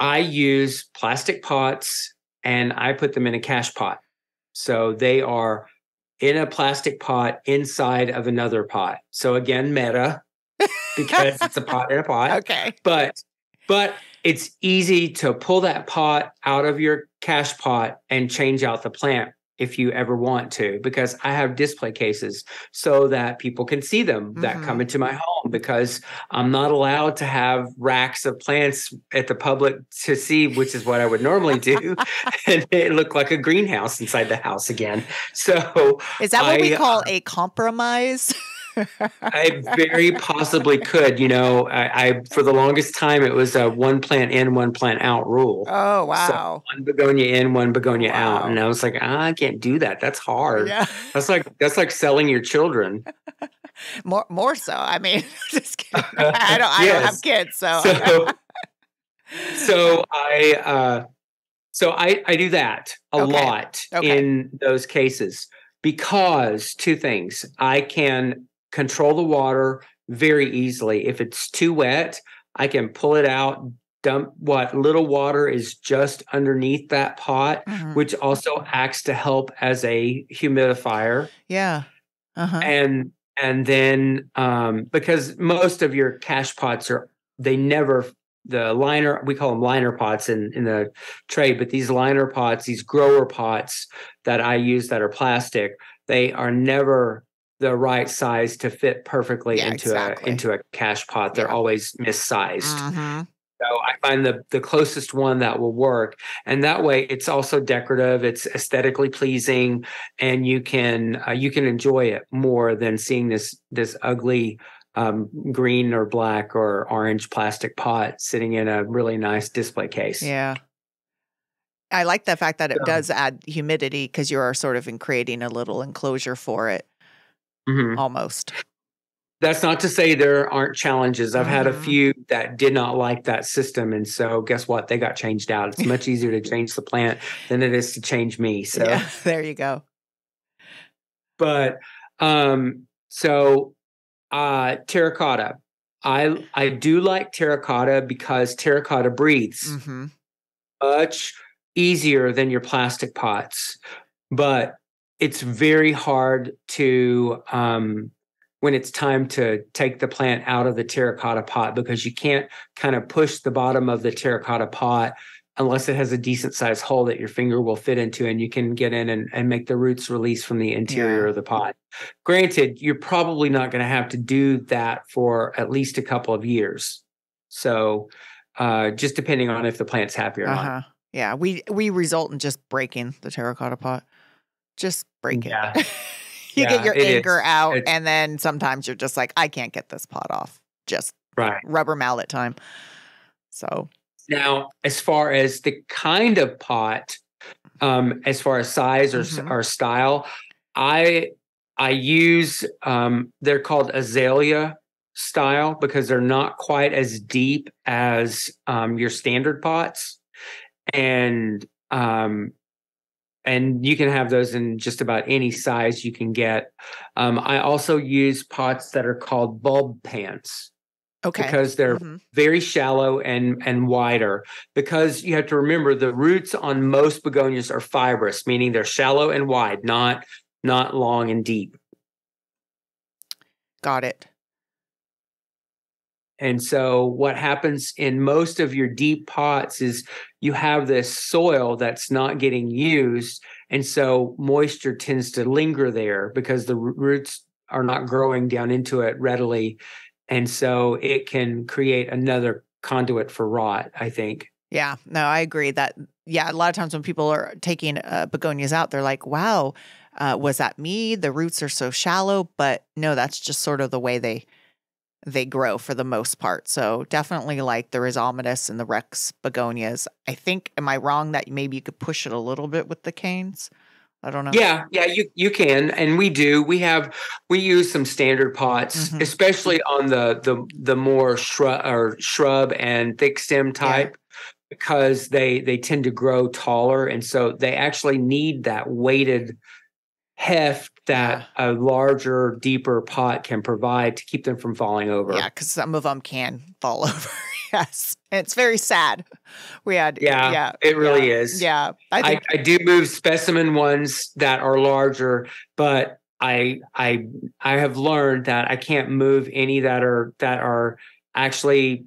I use plastic pots and I put them in a cachepot. So they are in a plastic pot inside of another pot. So again, meta, because it's a pot in a pot Okay. but but it's easy to pull that pot out of your cachepot and change out the plant if you ever want to because i have display cases so that people can see them that Mhm. come into my home because i'm not allowed to have racks of plants at the public to see which is what i would normally do and it looked like a greenhouse inside the house again so Is that what we I, call a compromise? I very possibly could. You know, I, I for the longest time it was a one plant in, one plant out rule. oh, So wow. one begonia in, one begonia out, and I was like, ah, I can't do that. That's hard. yeah. That's like that's like selling your children. More more so. I mean, just kidding. I don't I don't have kids, so, So, so I, uh, so I I do that a Okay. lot Okay. in those cases because two things: I can control the water very easily. If it's too wet, I can pull it out, dump what little water is just underneath that pot, Mhm. which also acts to help as a humidifier. yeah. Uh-huh. And and then um, because most of your cachepots are they never the liner we call them liner pots in in the trade, but these liner pots, these grower pots that I use that are plastic, they are never the right size to fit perfectly Yeah, into exactly. a into a cachepot. They're Yeah. always missized. Mhm. So I find the the closest one that will work, and that way it's also decorative. It's aesthetically pleasing, and you can uh, you can enjoy it more than seeing this this ugly um, green or black or orange plastic pot sitting in a really nice display case. Yeah. I like the fact that it does add humidity because you are sort of in creating a little enclosure for it Mhm. almost. That's not to say there aren't challenges. I've had a Mhm. few that did not like that system, and so guess what? They got changed out. It's much easier to change the plant than it is to change me. So. Yeah, there you go. but um so uh terracotta i i do like terracotta because terracotta breathes hmm much easier than your plastic pots but it's very hard to um when it's time to take the plant out of the terracotta pot because you can't kind of push the bottom of the terracotta pot unless it has a decent sized hole that your finger will fit into and you can get in and, and make the roots release from the interior Yeah. of the pot. Granted, you're probably not going to have to do that for at least a couple of years. So uh, just depending on if the plant's happy or not. Uh-huh. Yeah, we we result in just breaking the terracotta pot. Just break it. Yeah. you Yeah, get your it is. anger out, It's- and then sometimes you're just like, I can't get this pot off. Just Right. rubber mallet time. So Now, as far as the kind of pot, um, as far as size or, s Mhm. or style, I I use um, they're called azalea style because they're not quite as deep as um, your standard pots, and um, and you can have those in just about any size you can get. Um, I also use pots that are called bulb pans okay. because they're Mhm. very shallow and and wider because you have to remember the roots on most begonias are fibrous meaning they're shallow and wide not not long and deep Got it. And so what happens in most of your deep pots is you have this soil that's not getting used and so moisture tends to linger there because the roots are not growing down into it readily and so it can create another conduit for rot i think Yeah, no, I agree that. Yeah, a lot of times when people are taking uh, begonias out, they're like, "Wow, uh, was that me? The roots are so shallow." But no, that's just sort of the way they they grow for the most part. So definitely like the rhizomatous and the Rex begonias. I think, am I wrong that maybe you could push it a little bit with the canes? I don't know. Yeah, yeah, you you can, and we do. We have we use some standard pots, Mhm. especially on the the the more shrub or shrub and thick stem type, because they they tend to grow taller, and so they actually need that weighted heft that a larger, deeper pot can provide to keep them from falling over. Yeah, because some of them can fall over. yes, and it's very sad. We had Yeah, yeah, it really yeah, is. Yeah, I I, think I do move specimen ones that are larger, but I I I have learned that I can't move any that are that are actually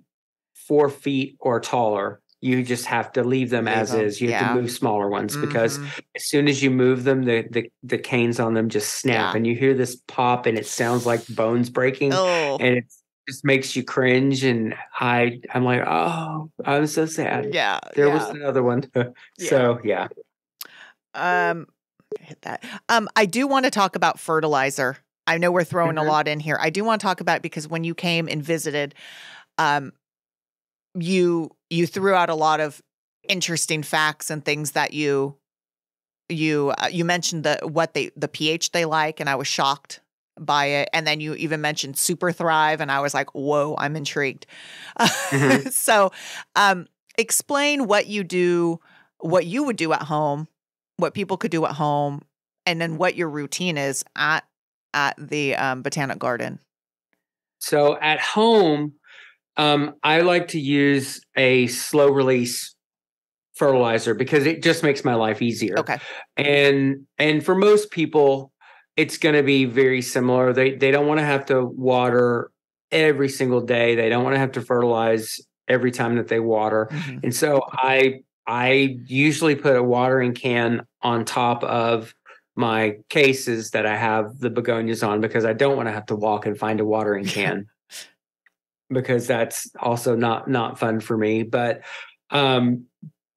four feet or taller. You just have to leave them Leave as them, is. You have to move smaller ones because Mhm. as soon as you move them, the the, the canes on them just snap Yeah. and you hear this pop and it sounds like bones breaking oh and it just makes you cringe. And I I'm like, oh, I'm so sad. yeah, There yeah. was another one. so yeah. Um, hit that. Um, I do want to talk about fertilizer. I know we're throwing Mhm. a lot in here. I do want to talk about it because when you came and visited, um, you you threw out a lot of interesting facts and things that you you uh, you mentioned the what they the pH they like, and I was shocked by it. And then you even mentioned Super Thrive, and I was like, "Whoa, I'm intrigued." Mhm. so, um, explain what you do, what you would do at home, what people could do at home, and then what your routine is at at the um, botanic garden. So at home, um, I like to use a slow release fertilizer because it just makes my life easier. Okay. And and for most people, it's going to be very similar. They they don't want to have to water every single day. They don't want to have to fertilize every time that they water. Mhm. And so I I usually put a watering can on top of my cases that I have the begonias on because I don't want to have to walk and find a watering can because that's also not not fun for me but um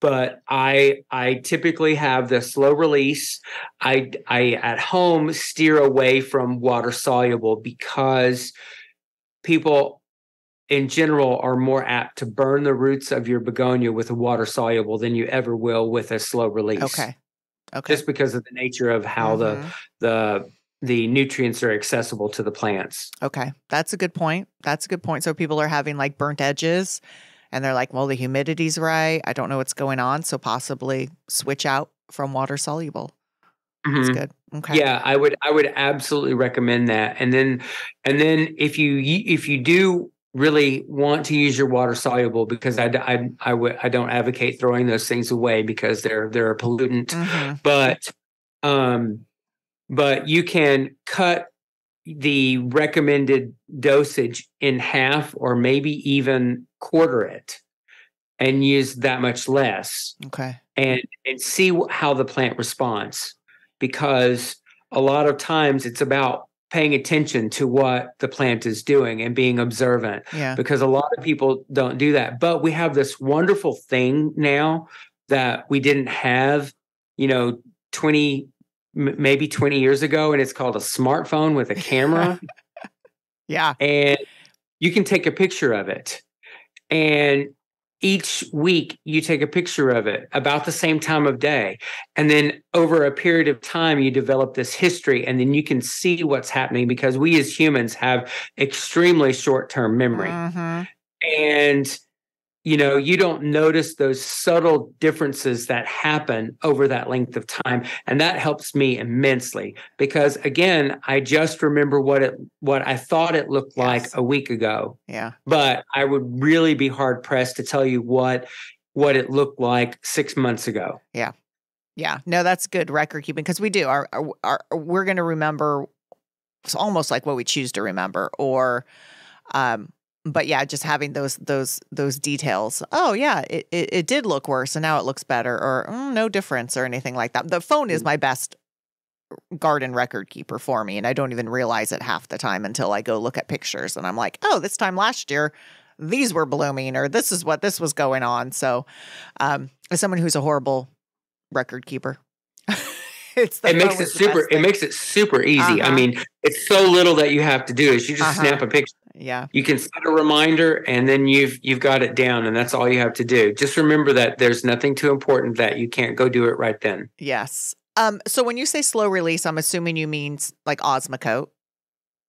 but I I typically have the slow release I I at home steer away from water soluble because people in general are more apt to burn the roots of your begonia with a water soluble than you ever will with a slow release. Okay. Okay. Just because of the nature of how the Mhm. the the nutrients are accessible to the plants. Okay. That's a good point. That's a good point. So people are having like burnt edges and they're like, well, the humidity's right. I don't know what's going on. So possibly switch out from water soluble. That's Mhm. good. Okay. Yeah, I would I would absolutely recommend that. And then and then if you if you do really want to use your water soluble because I I I would I don't advocate throwing those things away because they're they're a pollutant. Mhm. but um but you can cut the recommended dosage in half or maybe even quarter it and use that much less Okay. and and see how the plant responds because a lot of times it's about paying attention to what the plant is doing and being observant Yeah. because a lot of people don't do that. But we have this wonderful thing now that we didn't have, you know, 20 m- maybe 20 years ago, and it's called a smartphone with a camera. Yeah. and you can take a picture of it. And each week you take a picture of it about the same time of day. And then over a period of time, you develop this history and then you can see what's happening because we as humans have extremely short term memory. Mhm. And you know, you don't notice those subtle differences that happen over that length of time. And that helps me immensely because again, I just remember what it what I thought it looked like a week ago Yeah. but I would really be hard pressed to tell you what what it looked like six months ago. Yeah. Yeah. No, that's good record keeping because we do. Our, our, our we're going to remember it's almost like what we choose to remember or um but yeah, just having those those those details. Oh yeah, it it, it did look worse and now it looks better or mm, no difference or anything like that. The phone is my best garden record keeper for me and I don't even realize it half the time until I go look at pictures and I'm like, "Oh, this time last year these were blooming or this is what this was going on." So, um as someone who's a horrible record keeper. it's the it makes it super. It makes it super easy. I Uh-huh. mean, it's so little that you have to do is you just Uh-huh. snap a picture. yeah. You can set a reminder, and then you've you've got it down, and that's all you have to do. Just remember that there's nothing too important that you can't go do it right then. Yes. Um. So when you say slow release, I'm assuming you mean like Osmocote,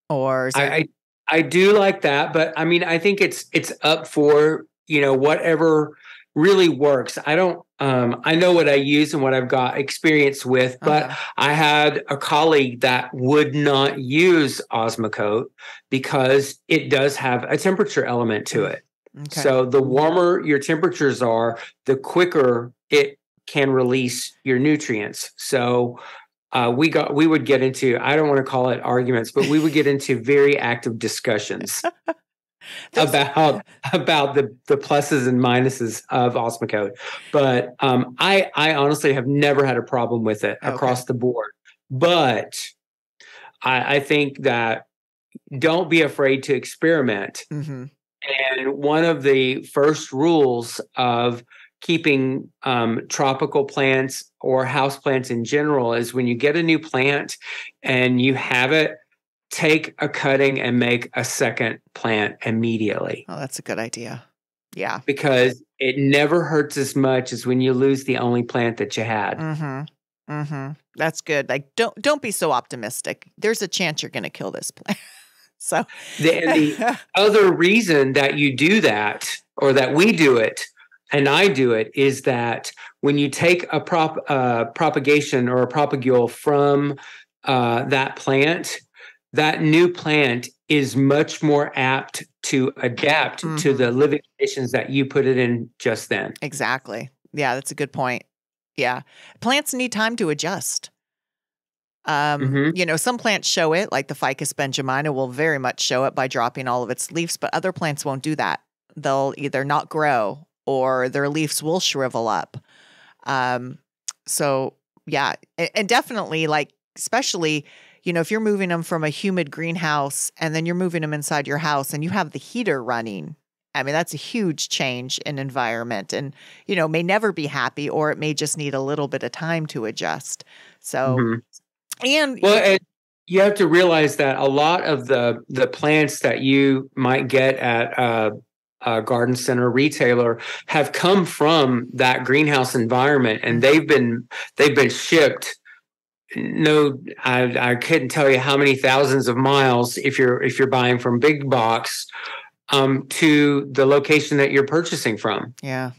or I, I I do like that, but I mean, I think it's it's up for you know whatever really works. I don't. Um, I know what I use and what I've got experience with, but. I had a colleague that would not use Osmocote because it does have a temperature element to it. okay. So the warmer your temperatures are, the quicker it can release your nutrients. So uh, we got we would get into I don't want to call it arguments, but we would get into very active discussions About about the the pluses and minuses of Osmocote. But um, I I honestly have never had a problem with it Okay. across the board. But I, I think that don't be afraid to experiment. Mhm. And one of the first rules of keeping um, tropical plants or house plants in general is when you get a new plant and you have it, take a cutting and make a second plant immediately Oh, that's a good idea. Yeah. because it never hurts as much as when you lose the only plant that you had. Mm-hmm. Mm-hmm. That's good. Like, don't don't be so optimistic. There's a chance you're going to kill this plant. so. The, the other reason that you do that or that we do it and I do it is that when you take a prop uh, propagation or a propagule from uh, that plant, that new plant is much more apt to adapt to Mhm. the living conditions that you put it in just then. Exactly. Yeah, that's a good point. Yeah. Plants need time to adjust. Um, Mhm. you know, some plants show it, like the Ficus benjamina will very much show it by dropping all of its leaves, but other plants won't do that. They'll either not grow or their leaves will shrivel up. Um, so yeah, and, and definitely like especially you know if you're moving them from a humid greenhouse and then you're moving them inside your house and you have the heater running I mean, that's a huge change in environment and, you know, may never be happy or it may just need a little bit of time to adjust. So, Mhm. and Well, and you have to realize that a lot of the the plants that you might get at a, a garden center retailer have come from that greenhouse environment, and they've been they've been shipped. No, I I couldn't tell you how many thousands of miles if you're if you're buying from big box um, to the location that you're purchasing from. Yeah,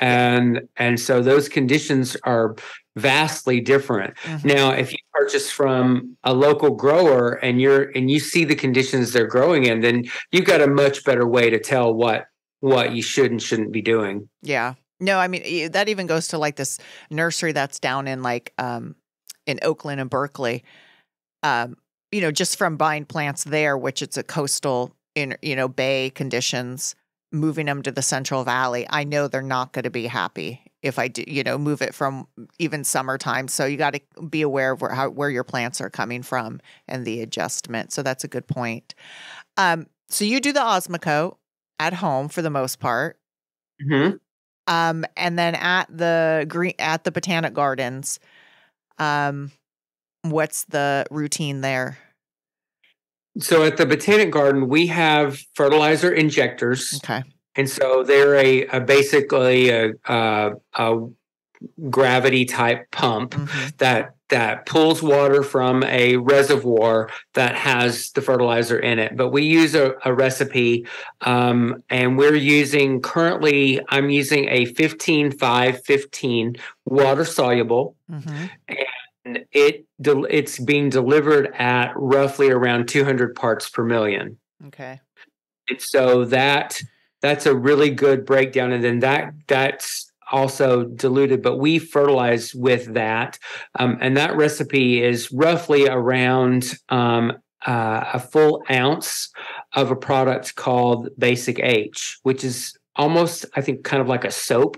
and and so those conditions are vastly different. Mhm, now if you purchase from a local grower and you're and you see the conditions they're growing in then you've got a much better way to tell what what you should and shouldn't be doing. Yeah. No, I mean, that even goes to like this nursery that's down in like, um, in Oakland and Berkeley. Um, you know, just from buying plants there, which it's a coastal in, you know, bay conditions, moving them to the Central Valley, I know they're not going to be happy if I do, you know, move it from even summertime. So you got to be aware of where how, where your plants are coming from and the adjustment. So that's a good point. Um, so you do the Osmocote at home for the most part. Mhm. Um, and then at the green at the Botanic Gardens, Um, what's the routine there? So at the Botanic Garden, we have fertilizer injectors, Okay. and so they're a, a basically a, a, a gravity type pump Mhm. that that pulls water from a reservoir that has the fertilizer in it. But we use a, a recipe, um, and we're using currently. I'm using a 15 5 15 water soluble Mhm. and it del- it's being delivered at roughly around 200 parts per million Okay. and so that that's a really good breakdown and then that that's also diluted but we fertilize with that. Um, and that recipe is roughly around um, uh, a full ounce of a product called basic h which is almost i think kind of like a soap.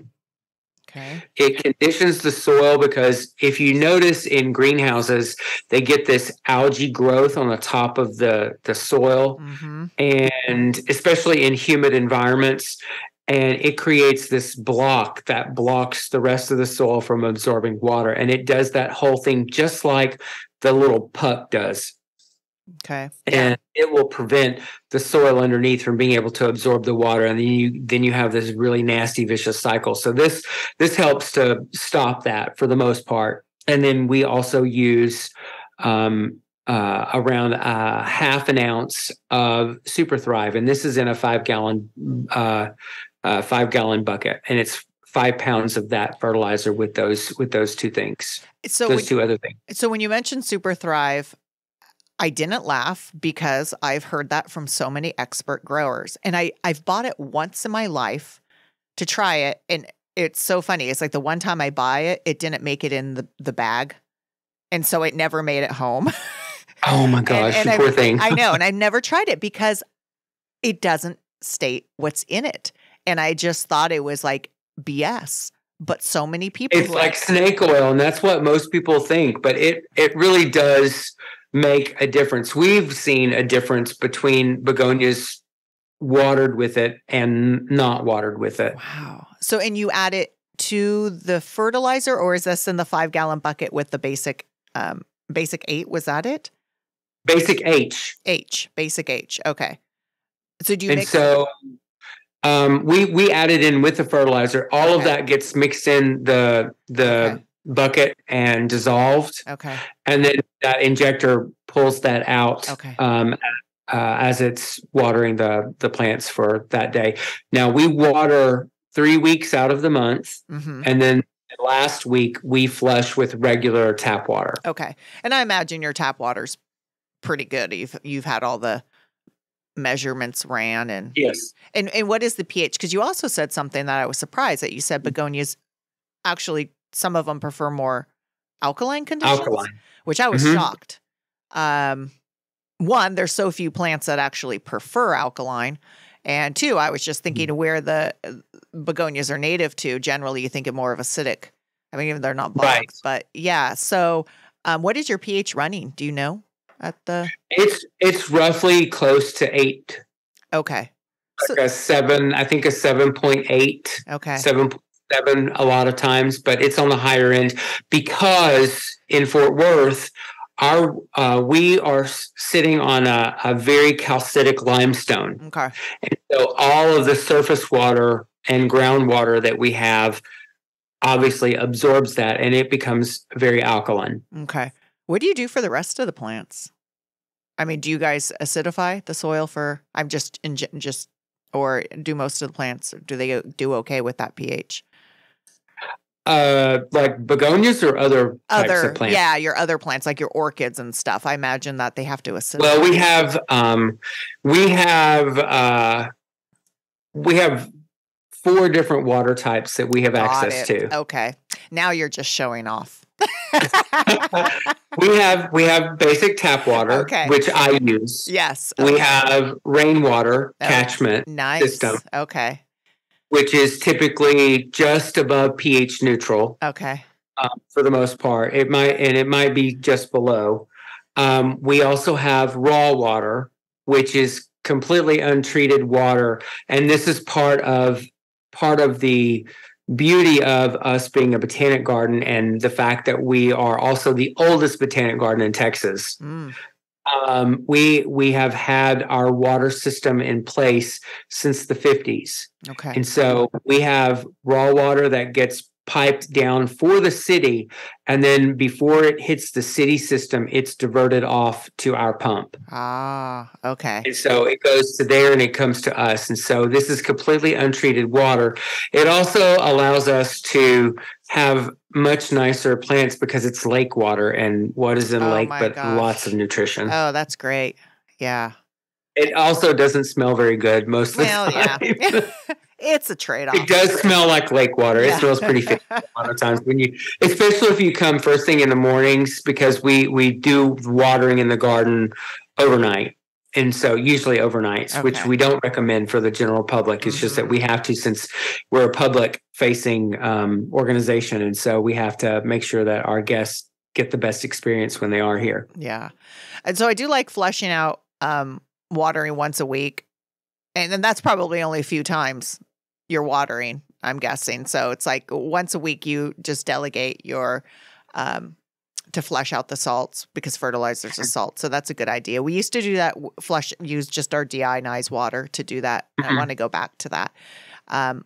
Okay. it conditions the soil because if you notice in greenhouses they get this algae growth on the top of the the soil. Hmm and especially in humid environments and it creates this block that blocks the rest of the soil from absorbing water and it does that whole thing just like the little puck does. Okay. and it will prevent the soil underneath from being able to absorb the water and then you then you have this really nasty vicious cycle. So this this helps to stop that for the most part. And then we also use um, uh, around uh, half an ounce of super thrive and this is in a five gallon uh, uh, five gallon bucket and it's five pounds of that fertilizer with those with those two things So those when, two other things so when you mentioned Super Thrive, I didn't laugh because I've heard that from so many expert growers, and I I've bought it once in my life to try it, and it's so funny. It's like the one time I buy it, it didn't make it in the the bag, and so it never made it home. oh my gosh and you I- poor thing I know, and I've never tried it because it doesn't state what's in it, and I just thought it was like BS. But so many people, It's who like snake oil, and that's what most people think, but it it really does make a difference. We've seen a difference between begonias watered with it and not watered with it. Wow. So, and you add it to the fertilizer, or is this in the five gallon bucket with the basic, um, basic eight? Was that it? Basic H. H, basic H. Okay. So do you and so um, we we added in with the fertilizer. All of that gets mixed in the the Okay. bucket and dissolved, okay. and then that injector pulls that out Okay. um, uh, as it's watering the the plants for that day. Now we water three weeks out of the month, hmm and then last week we flush with regular tap water. Okay. And I imagine your tap water's pretty good. You've you've had all the measurements ran and Yes. and and what is the pH? Because you also said something that I was surprised that you said begonias actually some of them prefer more alkaline conditions. Alkaline. which I was Mhm. shocked. Um, one, there's so few plants that actually prefer alkaline, and two, I was just Mm. thinking where the uh, begonias are native to. Generally, you think of more of acidic. I mean, even they're not bogs, Right. but yeah. So, um, what is your pH running? Do you know at the? It's it's roughly close to eight. Okay, so, a seven, I think a seven point eight. okay, seven point seven a lot of times, but it's on the higher end because in Fort Worth, our uh, we are sitting on a, a very calcitic limestone, okay, and so all of the surface water and groundwater that we have obviously absorbs that, and it becomes very alkaline. okay. What do you do for the rest of the plants? I mean, do you guys acidify the soil for? I'm just in just, or do most of the plants? Do they do okay with that pH? Uh, like begonias or other types other of plants. yeah your other plants like your orchids and stuff i imagine that they have to acidify Well, we have um, we have uh, we have four different water types that we have Got access it. to. okay now you're just showing off We have we have basic tap water, Okay. which I use. yes We have rainwater Oh, catchment, nice system. okay which is typically just above pH neutral okay um, for the most part. It might and it might be just below. Um, we also have raw water, which is completely untreated water, and this is part of part of the beauty of us being a botanic garden and the fact that we are also the oldest botanic garden in Texas. Mm. Um, we we have had our water system in place since the 50s. Okay. And so we have raw water that gets piped down for the city. And then before it hits the city system, it's diverted off to our pump. Ah, okay. And so it goes to there and it comes to us. And so this is completely untreated water. It also allows us to have much nicer plants because it's lake water. And what is in Oh lake but gosh. lots of nutrition? Oh, that's great. Yeah. It also doesn't smell very good most of the Well, yeah. it's a trade off. It does smell like lake water. It smells pretty fishy a lot of times when you, especially if you come first thing in the mornings, because we we do watering in the garden overnight, and so usually overnights, which we don't recommend for the general public. It's just that we have to since we're a public facing um, organization, and so we have to make sure that our guests get the best experience when they are here. Yeah. And so I do like flushing out um watering once a week. And then that's probably only a few times you're watering, I'm guessing. So it's like once a week you just delegate your um to flush out the salts because fertilizer's a salt. So that's a good idea. We used to do that flush use just our deionized water to do that. I Mhm. want to go back to that. Um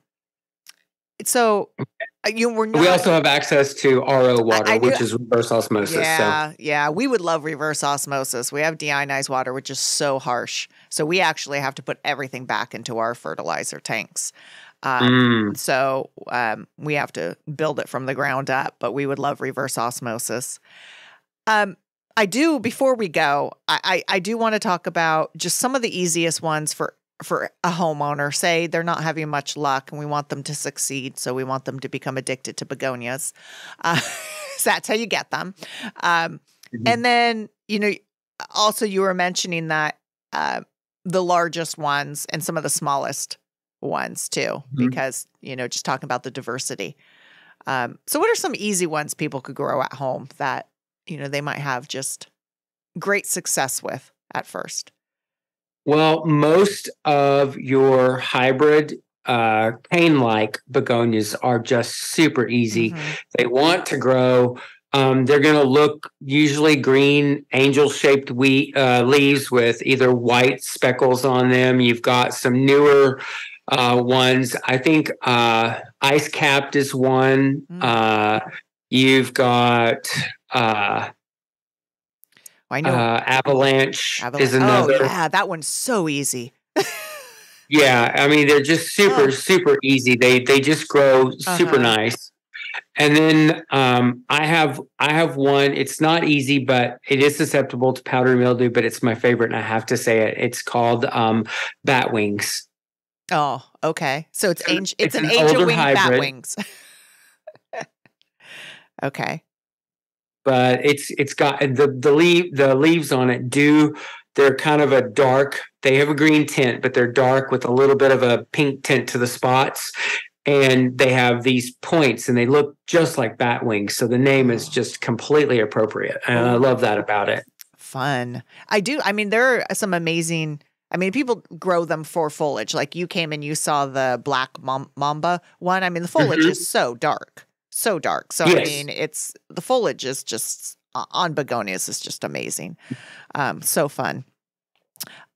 so uh, you were not we also have access to RO water, I knew- which is reverse osmosis. So yeah, yeah. We would love reverse osmosis. We have deionized water, which is so harsh. So we actually have to put everything back into our fertilizer tanks. Um, Mm. So um, we have to build it from the ground up, but we would love reverse osmosis. Um, I do, before we go, I, I, I do want to talk about just some of the easiest ones for for a homeowner. Say they're not having much luck and we want them to succeed. So we want them to become addicted to begonias. Uh, so that's how you get them. Um, Mhm. and then, you know, also you were mentioning that uh, the largest ones and some of the smallest ones too, Mhm. because, you know, just talking about the diversity. Um, so, what are some easy ones people could grow at home that, you know, they might have just great success with at first? Well, most of your hybrid uh, cane like begonias are just super easy. Mhm. They want to grow. Um, they're going to look usually green, angel shaped we uh, leaves with either white speckles on them. You've got some newer uh, ones. I think uh, ice capped is one. Mm. Uh, you've got uh, I know. uh, avalanche, Avalanche. is another. Oh, yeah. That one's so easy. Yeah, I mean they're just super Oh. super easy. They they just grow super Uh-huh. nice. And then um, I have I have one. It's not easy, but it is susceptible to powdery mildew. But it's my favorite, and I have to say it. It's called um, bat wings. Oh, okay. So it's It's an- it's, it's an, an angel wing bat hybrid. wings. okay. But it's it's got the the leaf the leaves on it do they're kind of a dark. They have a green tint, but they're dark with a little bit of a pink tint to the spots. And they have these points, and they look just like bat wings. So the name is just completely appropriate, and I love that about it. Fun. I do. I mean, there are some amazing. I mean, people grow them for foliage. Like you came and you saw the black mom- mamba one. I mean, the foliage Mhm. is so dark, so dark. So I mean, it's the foliage is just uh, on begonias is just amazing. Um, so fun.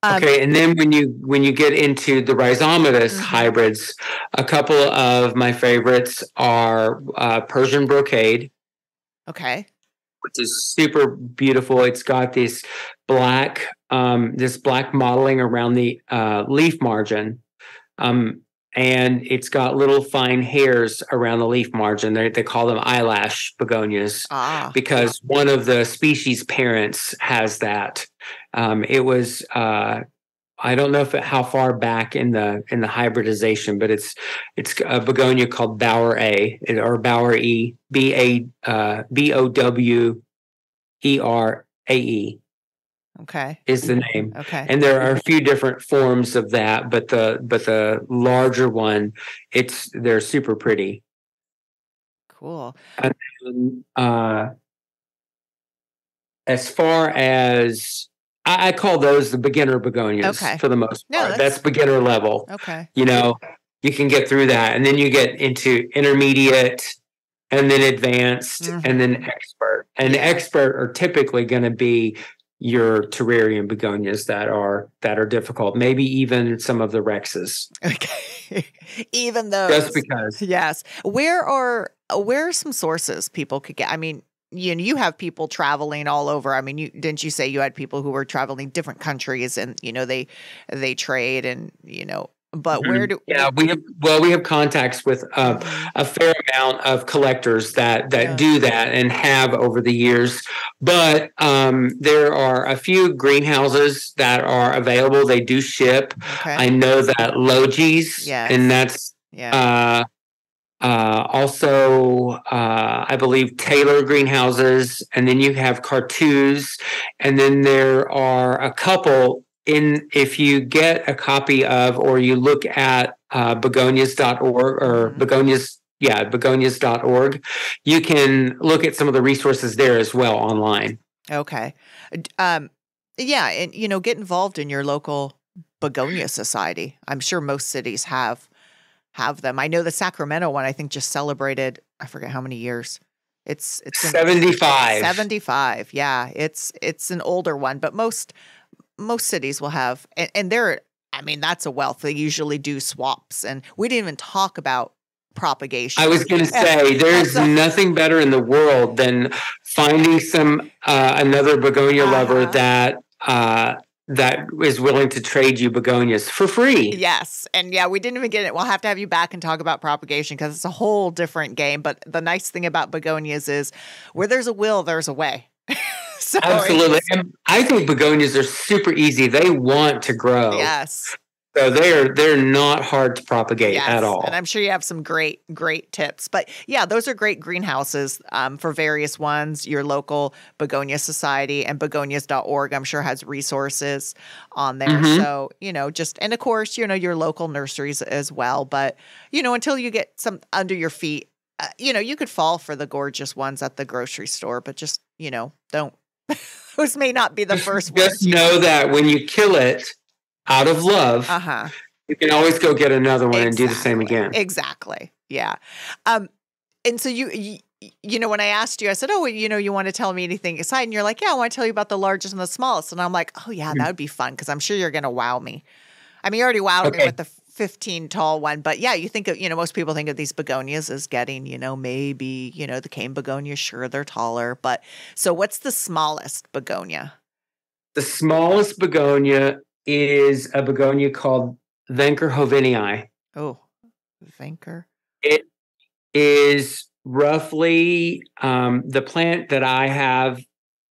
Um, okay, and then when you when you get into the rhizomatous Mhm. hybrids, a couple of my favorites are uh, Persian brocade, Okay. which is super beautiful. It's got this black um, this black modeling around the uh, leaf margin. Um, and it's got little fine hairs around the leaf margin. They they call them eyelash begonias Ah. because one of the species parents has that. Um, it was uh, I don't know if it, how far back in the in the hybridization, but it's it's a begonia called Bower A or Bower E B A uh, B O W E R A E Okay. is the name. Okay. And there are a few different forms of that, but the but the larger one, it's they're super pretty. cool. And, uh, as far as I, I call those the beginner begonias Okay. for the most No, part. that's- that's, beginner level. Okay. You know, you can get through that, and then you get into intermediate, and then advanced, and then expert. And expert are typically going to be your terrarium begonias that are that are difficult. Maybe even some of the rexes, Okay. Even though just because. Yes. Where are where are some sources people could get? I mean, you know, you have people traveling all over. I mean, you didn't you say you had people who were traveling different countries and you know they they trade and you know, but where do Yeah, we have well, we have contacts with uh, a fair amount of collectors that that Yeah. do that and have over the years. But um, there are a few greenhouses that are available. They do ship. okay. I know that Logee's Yes. and that's yeah. uh, uh, also uh, I believe Taylor greenhouses, and then you have Kartuz, and then there are a couple. In if you get a copy of or you look at uh, begonias.org or Mhm. begonias, yeah, begonias.org, you can look at some of the resources there as well online. Okay. Um yeah, and you know, get involved in your local begonia society. I'm sure most cities have have them. I know the Sacramento one I think just celebrated I forget how many years. It's it's in- 75. 75. Yeah, it's it's an older one, but most most cities will have and, and they're I mean, that's a wealth. They usually do swaps and we didn't even talk about propagation. I was going to say, there's nothing better in the world than finding some uh, another begonia lover Uh-huh. that uh, that is willing to trade you begonias for free. Yes. And yeah, we didn't even get it. We'll have to have you back and talk about propagation because it's a whole different game. But the nice thing about begonias is where there's a will, there's a way. So Absolutely, and I think begonias are super easy. They want to grow, Yes. so they're they're not hard to propagate Yes. at all. And I'm sure you have some great, great tips. But yeah, those are great greenhouses um, for various ones. Your local begonia society and begonias.org, I'm sure has resources on there. Mhm. So, you know, just, and of course, you know, your local nurseries as well. But, you know, until you get some under your feet, uh, you know, you could fall for the gorgeous ones at the grocery store, but just, you know, don't. Those may not be the first ones. Just know that when you kill it out of love, Uh huh. you can always go get another one and do the same again. Exactly. Yeah. Um, and so you, you, you know, when I asked you, I said, "Oh, you know, you want to tell me anything aside?" And you're like, "Yeah, I want to tell you about the largest and the smallest." And I'm like, "Oh yeah, Hmm. that would be fun because I'm sure you're going to wow me." I mean, you already wowed me with the 15 tall one, but yeah, you think of, you know, most people think of these begonias as getting, you know, maybe, you know, the cane begonias, sure, they're taller, but so what's the smallest begonia? The smallest begonia is a begonia called vankerckhovenii. Oh, Venker. It is roughly um, the plant that I have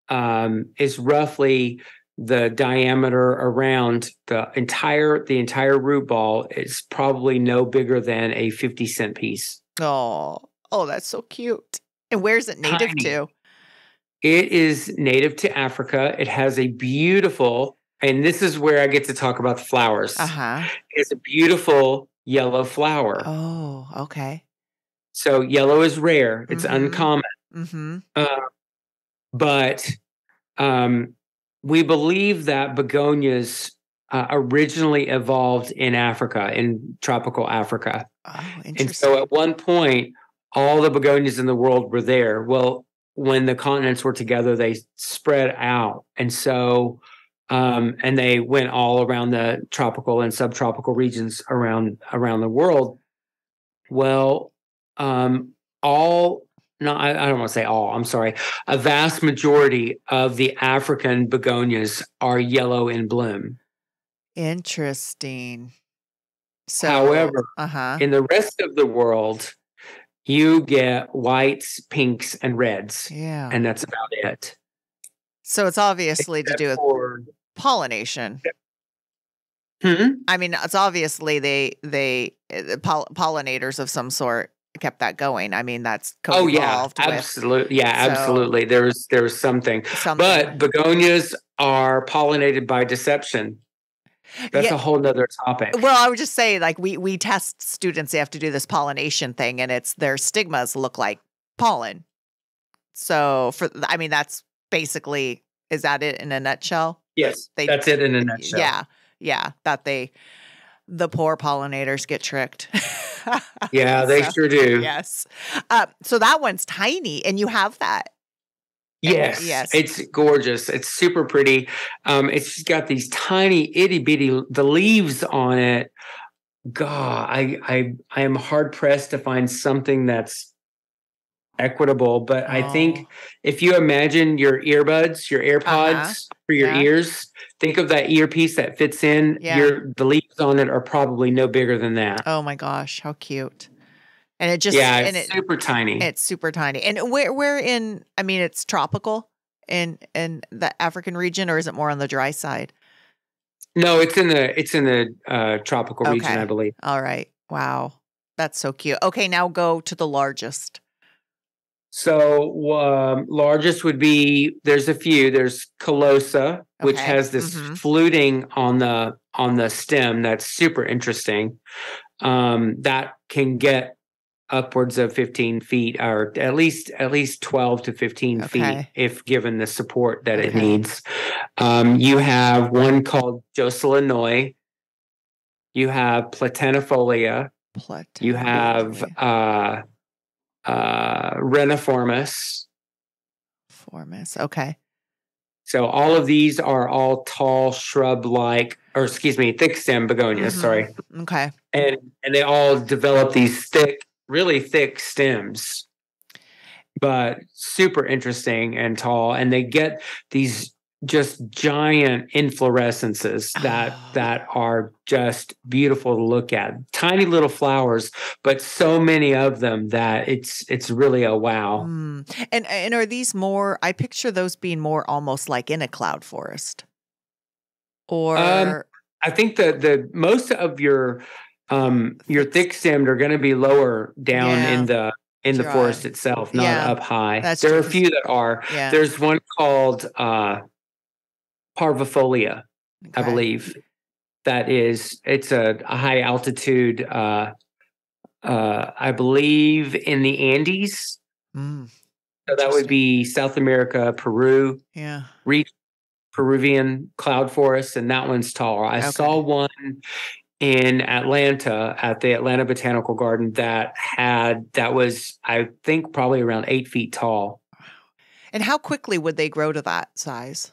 um, is roughly the diameter around the entire the entire root ball is probably no bigger than a 50 cent piece. Oh, oh, that's so cute. And where's it native Tiny. to? It is native to Africa. It has a beautiful, and this is where I get to talk about the flowers. Uh huh. It's a beautiful yellow flower. Oh, okay. So yellow is rare. It's Mhm. uncommon. Mm-hmm. Uh, but um, we believe that begonias uh, originally evolved in Africa, in tropical Africa. Oh, And so at one point, all the begonias in the world were there. Well, when the continents were together, they spread out. And so, um, and they went all around the tropical and subtropical regions around around the world. Well, um, all no, I, I don't want to say all. I'm sorry. A vast majority of the African begonias are yellow in bloom. Interesting. So, However, uh huh. In the rest of the world, you get whites, pinks, and reds, Yeah. and that's about it. so it's obviously to do with for- pollination. Hmm? I mean, it's obviously they they uh, poll- pollinators of some sort kept that going. I mean, that's Oh yeah, absolutely. Yeah, So- absolutely. There's there's something, something. but begonias are pollinated by deception. That's Yeah. a whole nother topic. Well, I would just say, like, we we test students. They have to do this pollination thing, and it's their stigmas look like pollen. So, for I mean, that's basically is that it in a nutshell? yes, they- that's it in a nutshell. Yeah, yeah. That they the poor pollinators get tricked. Yeah, they So, sure do. Yes. Uh, so that one's tiny, and you have that. Yes, Yes. it's gorgeous. It's super pretty. Um, it's got these tiny itty bitty the leaves on it. God, I I I am hard pressed to find something that's equitable. But I think Oh. if you imagine your earbuds, your AirPods for your Uh-huh. Yeah. ears, think of that earpiece that fits in. Yeah. Your the leaves on it are probably no bigger than that. Oh my gosh, how cute! And it just yeah, and it's it super tiny. it's super tiny. And where where in? I mean, it's tropical in in the African region, or is it more on the dry side? no, it's in the it's in the uh, tropical region, I believe. All right. Wow, that's so cute. Okay, now go to the largest. So um, largest would be there's a few. There's Callosa, which Okay. has this Mhm. fluting on the on the stem that's super interesting. Um, that can get upwards of 15 feet or at least at least 12 to 15 feet if given the support that it needs. Um, you have one called Jocelynoi. You have Platanifolia. Plat- You have uh, uh, Reniformis. Formus. Okay. So all of these are all tall shrub-like, or excuse me, thick stem begonias. Mhm. Sorry, Okay. and and they all develop these thick, really thick stems, but super interesting and tall. And they get these just giant inflorescences that Oh. that are just beautiful to look at. Tiny little flowers, but so many of them that it's it's really a wow. Mm. And and are these more? I picture those being more almost like in a cloud forest, or Um, I think that the most of your um your thick stemmed are going to be lower down Yeah. in the in the Dry. forest itself, not Yeah, up high. that's there are a few that are. yeah, There's one called uh parvifolia, I believe. That is it's a, a high altitude uh uh I believe in the Andes. Mm, So that would be South America, Peru, yeah. reach Peruvian cloud forest, and that one's taller. I Okay. saw one in Atlanta at the Atlanta Botanical Garden that had that was I think probably around eight feet tall. And how quickly would they grow to that size?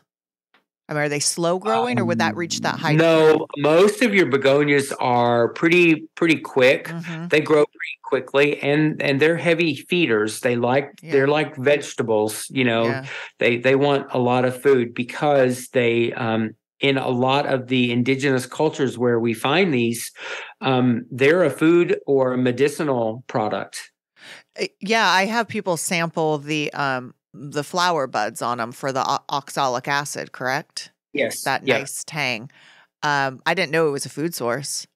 I mean, are they slow growing, or would that reach that height? No, most of your begonias are pretty pretty quick. Mhm. They grow pretty quickly, and and they're heavy feeders. They like Yeah. they're like vegetables. You know, Yeah. they they want a lot of food because they um in a lot of the indigenous cultures where we find these um they're a food or a medicinal product Uh, Yeah, I have people sample the um the flower buds on them for the o- oxalic acid. Correct. yes That yeah. nice tang. Um, I didn't know it was a food source.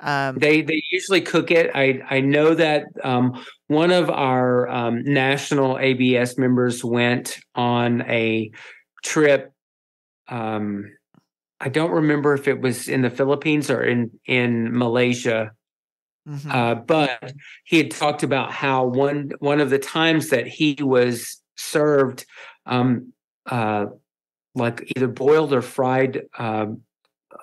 Um, they they usually cook it i i know that um one of our um national abs members went on a trip um i don't remember if it was in the philippines or in in malaysia mhm. Uh, but he had talked about how one one of the times that he was served um, uh, like either boiled or fried um,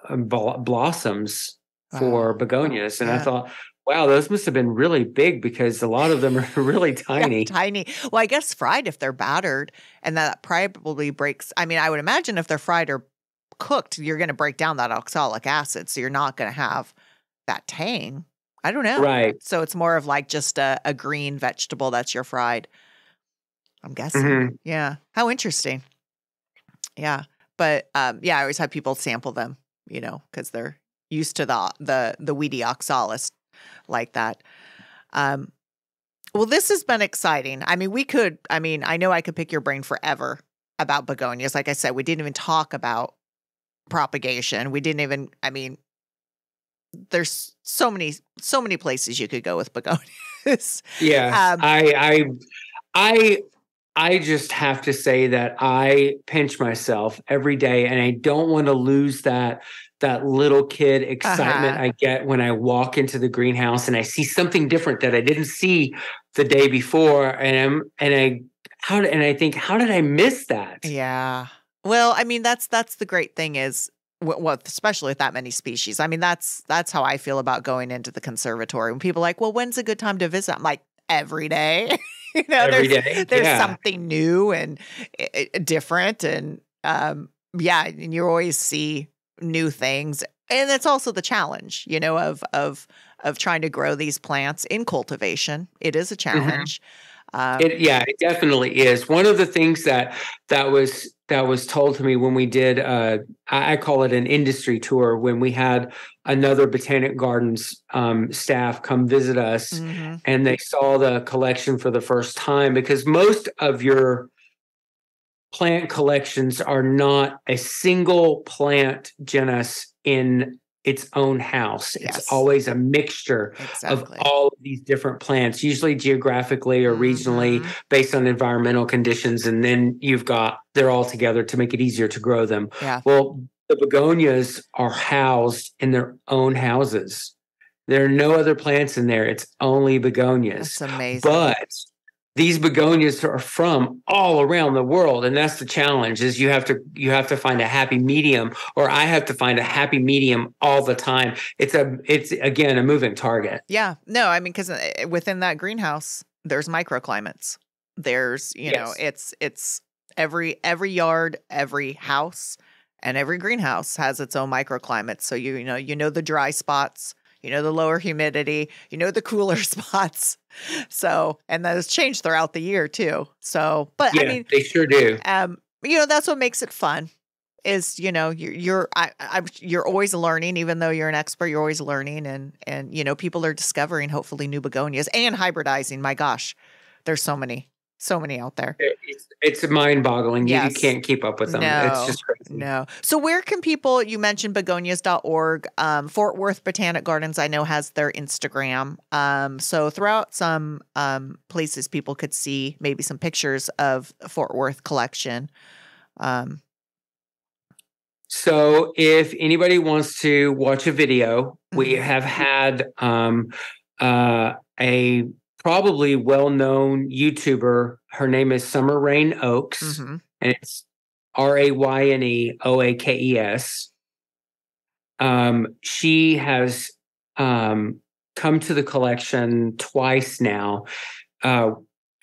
uh, bl- blossoms for begonias, and I thought, wow, those must have been really big because a lot of them are really Yeah, tiny. tiny. Well, I guess fried if they're battered, and that probably breaks. I mean, I would imagine if they're fried or cooked, you're going to break down that oxalic acid, so you're not going to have that tang. I don't know. Right. So it's more of like just a, a green vegetable that's your fried. I'm guessing. Mhm. Yeah. How interesting. Yeah. But um, yeah, I always have people sample them, you know, because they're used to the the the weedy oxalis like that. Um, well, this has been exciting. I mean, we could. I mean, I know I could pick your brain forever about begonias. Like I said, we didn't even talk about propagation. We didn't even. I mean, there's so many so many places you could go with begonias. Yeah, Um, I, I, I, I just have to say that I pinch myself every day, and I don't want to lose that that little kid excitement Uh-huh. I get when I walk into the greenhouse and I see something different that I didn't see the day before, and I'm and I how did, and I think how did I miss that? Yeah. Well, I mean that's that's the great thing is well, especially with that many species. I mean, that's that's how I feel about going into the conservatory. When people are like, "Well, when's a good time to visit?" I'm like, "Every day." you know, Every there's day, there's yeah. something new and uh, different, and um, yeah, and you always see new things, and it's also the challenge, you know, of of of trying to grow these plants in cultivation. It is a challenge. Um, It, yeah, it definitely is. One of the things that that was that was told to me when we did, uh, I, call it an industry tour, when we had another Botanic Gardens um, staff come visit us, mhm. and they saw the collection for the first time because most of your plant collections are not a single plant genus in its own house. Yes. It's always a mixture Exactly. of all of these different plants, usually geographically or regionally Mhm. based on environmental conditions. And then you've got they're all together to make it easier to grow them. Yeah. Well, the begonias are housed in their own houses. There are no other plants in there. It's only begonias. That's amazing. But these begonias are from all around the world and that's the challenge is you have to you have to find a happy medium or i have to find a happy medium all the time it's a it's again a moving target Yeah. No, I mean, because eh, within that greenhouse, there's microclimates. There's, you know, it's it's every every yard, every house, and every greenhouse has its own microclimate. So you you know you know the dry spots, you know the lower humidity, you know the cooler spots. So and those change throughout the year too. So, but yeah I mean, they sure do um, you know that's what makes it fun. Is you know you're you're I, I you're always learning, even though you're an expert, you're always learning, and and you know people are discovering hopefully new begonias and hybridizing. My gosh, there's so many, so many out there. it's, it's mind-boggling you, you can't keep up with them it's just crazy No. So where can people you mentioned begonias.org. Um, Fort Worth Botanic Gardens, I know, has their Instagram. Um, so throughout some um places people could see maybe some pictures of Fort Worth collection. Um, So, if anybody wants to watch a video, we Mhm. have had um, uh, a probably well known YouTuber. Her name is Summer Rayne Oakes, mhm. and it's R A Y N E O A K E S. Um, she has um, come to the collection twice now, uh,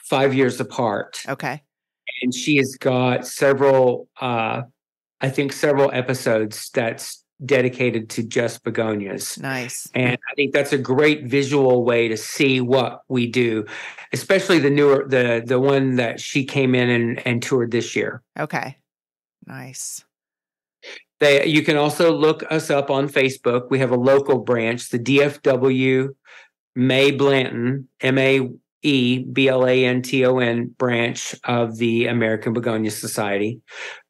five years apart Okay. and she has got several uh i think several episodes that's dedicated to just begonias Nice. and i think that's a great visual way to see what we do especially the newer the the one that she came in and, and toured this year Okay. Nice. they you can also look us up on facebook we have a local branch the dfw Mae Blanton m-a E B L A N T O N branch of the American Begonia Society.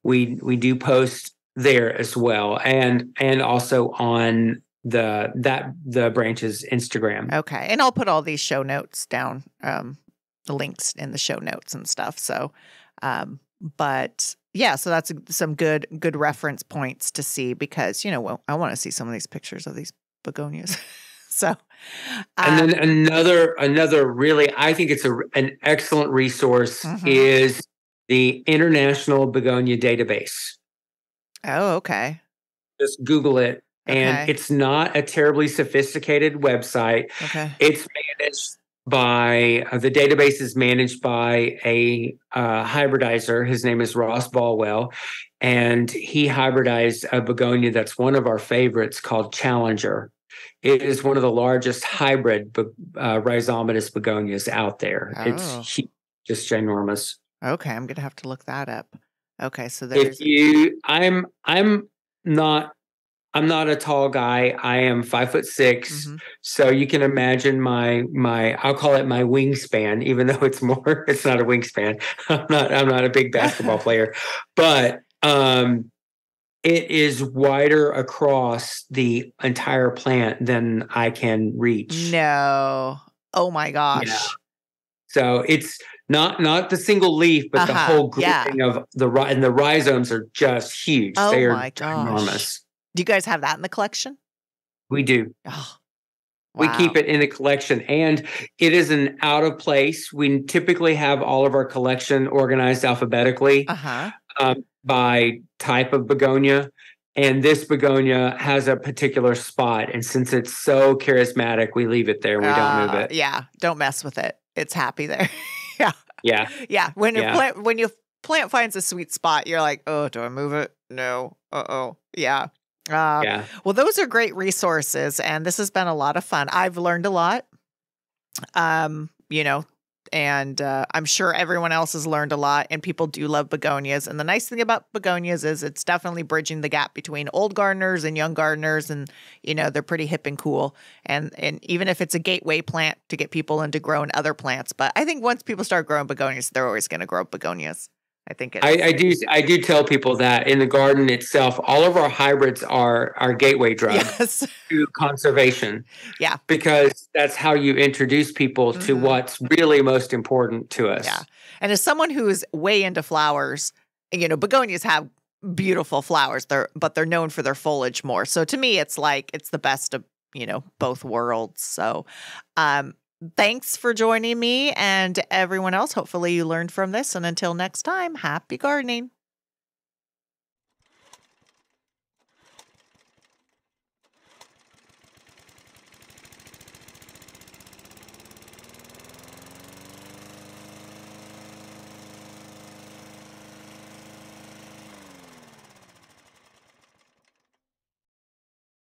We we do post there as well, and and also on the that the branch's Instagram. Okay. And I'll put all these show notes down, um, the links in the show notes and stuff. So, um, but yeah, so that's some good, good reference points to see because, you know, well, I want to see some of these pictures of these begonias. so, And um, then another another really I think it's a an excellent resource Mhm. is the International Begonia Database. Oh, okay. Just Google it, and Okay. it's not a terribly sophisticated website. Okay. It's managed by uh, the database is managed by a uh, hybridizer. His name is Ross Bolwell, and he hybridized a begonia that's one of our favorites called Challenger. It is one of the largest hybrid uh, rhizomatous begonias out there. Oh. It's just ginormous. Okay. I'm going to have to look that up. Okay. So If you, I'm, I'm not. I'm not a tall guy. I am five foot 6 Mhm. So you can imagine my my I'll call it my wingspan, even though it's more it's not a wingspan. I'm not I'm not a big basketball player, but um it is wider across the entire plant than I can reach. no. Oh my gosh. Yeah. So it's not not the single leaf, but the Uh-huh, whole yeah. grouping of the and the rhizomes are just huge. Oh they are my gosh. enormous. Do you guys have that in the collection? We do. Oh, We keep it in the collection and it is an out of place. We typically have all of our collection organized alphabetically Uh huh. um, by type of begonia. And this begonia has a particular spot. And since it's so charismatic, we leave it there. We don't move Uh, it. Yeah, don't mess with it. It's happy there. yeah, Yeah. yeah. When your Yeah. plant when your plant finds a sweet spot, you're like, oh, do I move it? No. Uh oh. Yeah. Uh, Yeah. Well, those are great resources, and this has been a lot of fun. I've learned a lot. Um, you know, and uh, I'm sure everyone else has learned a lot. And people do love begonias. And the nice thing about begonias is it's definitely bridging the gap between old gardeners and young gardeners, and you know they're pretty hip and cool. And and even if it's a gateway plant to get people into growing other plants, but I think once people start growing begonias, they're always going to grow begonias. I think it's, I, I do I do tell people that in the garden itself, all of our hybrids are our gateway drug Yes. to conservation. Yeah. Because that's how you introduce people to Mhm. what's really most important to us. Yeah. And as someone who is way into flowers, you know, begonias have beautiful flowers. They're but they're known for their foliage more. So to me, it's like it's the best of, you know, both worlds. So um thanks for joining me and everyone else. Hopefully you learned from this. And until next time, happy gardening.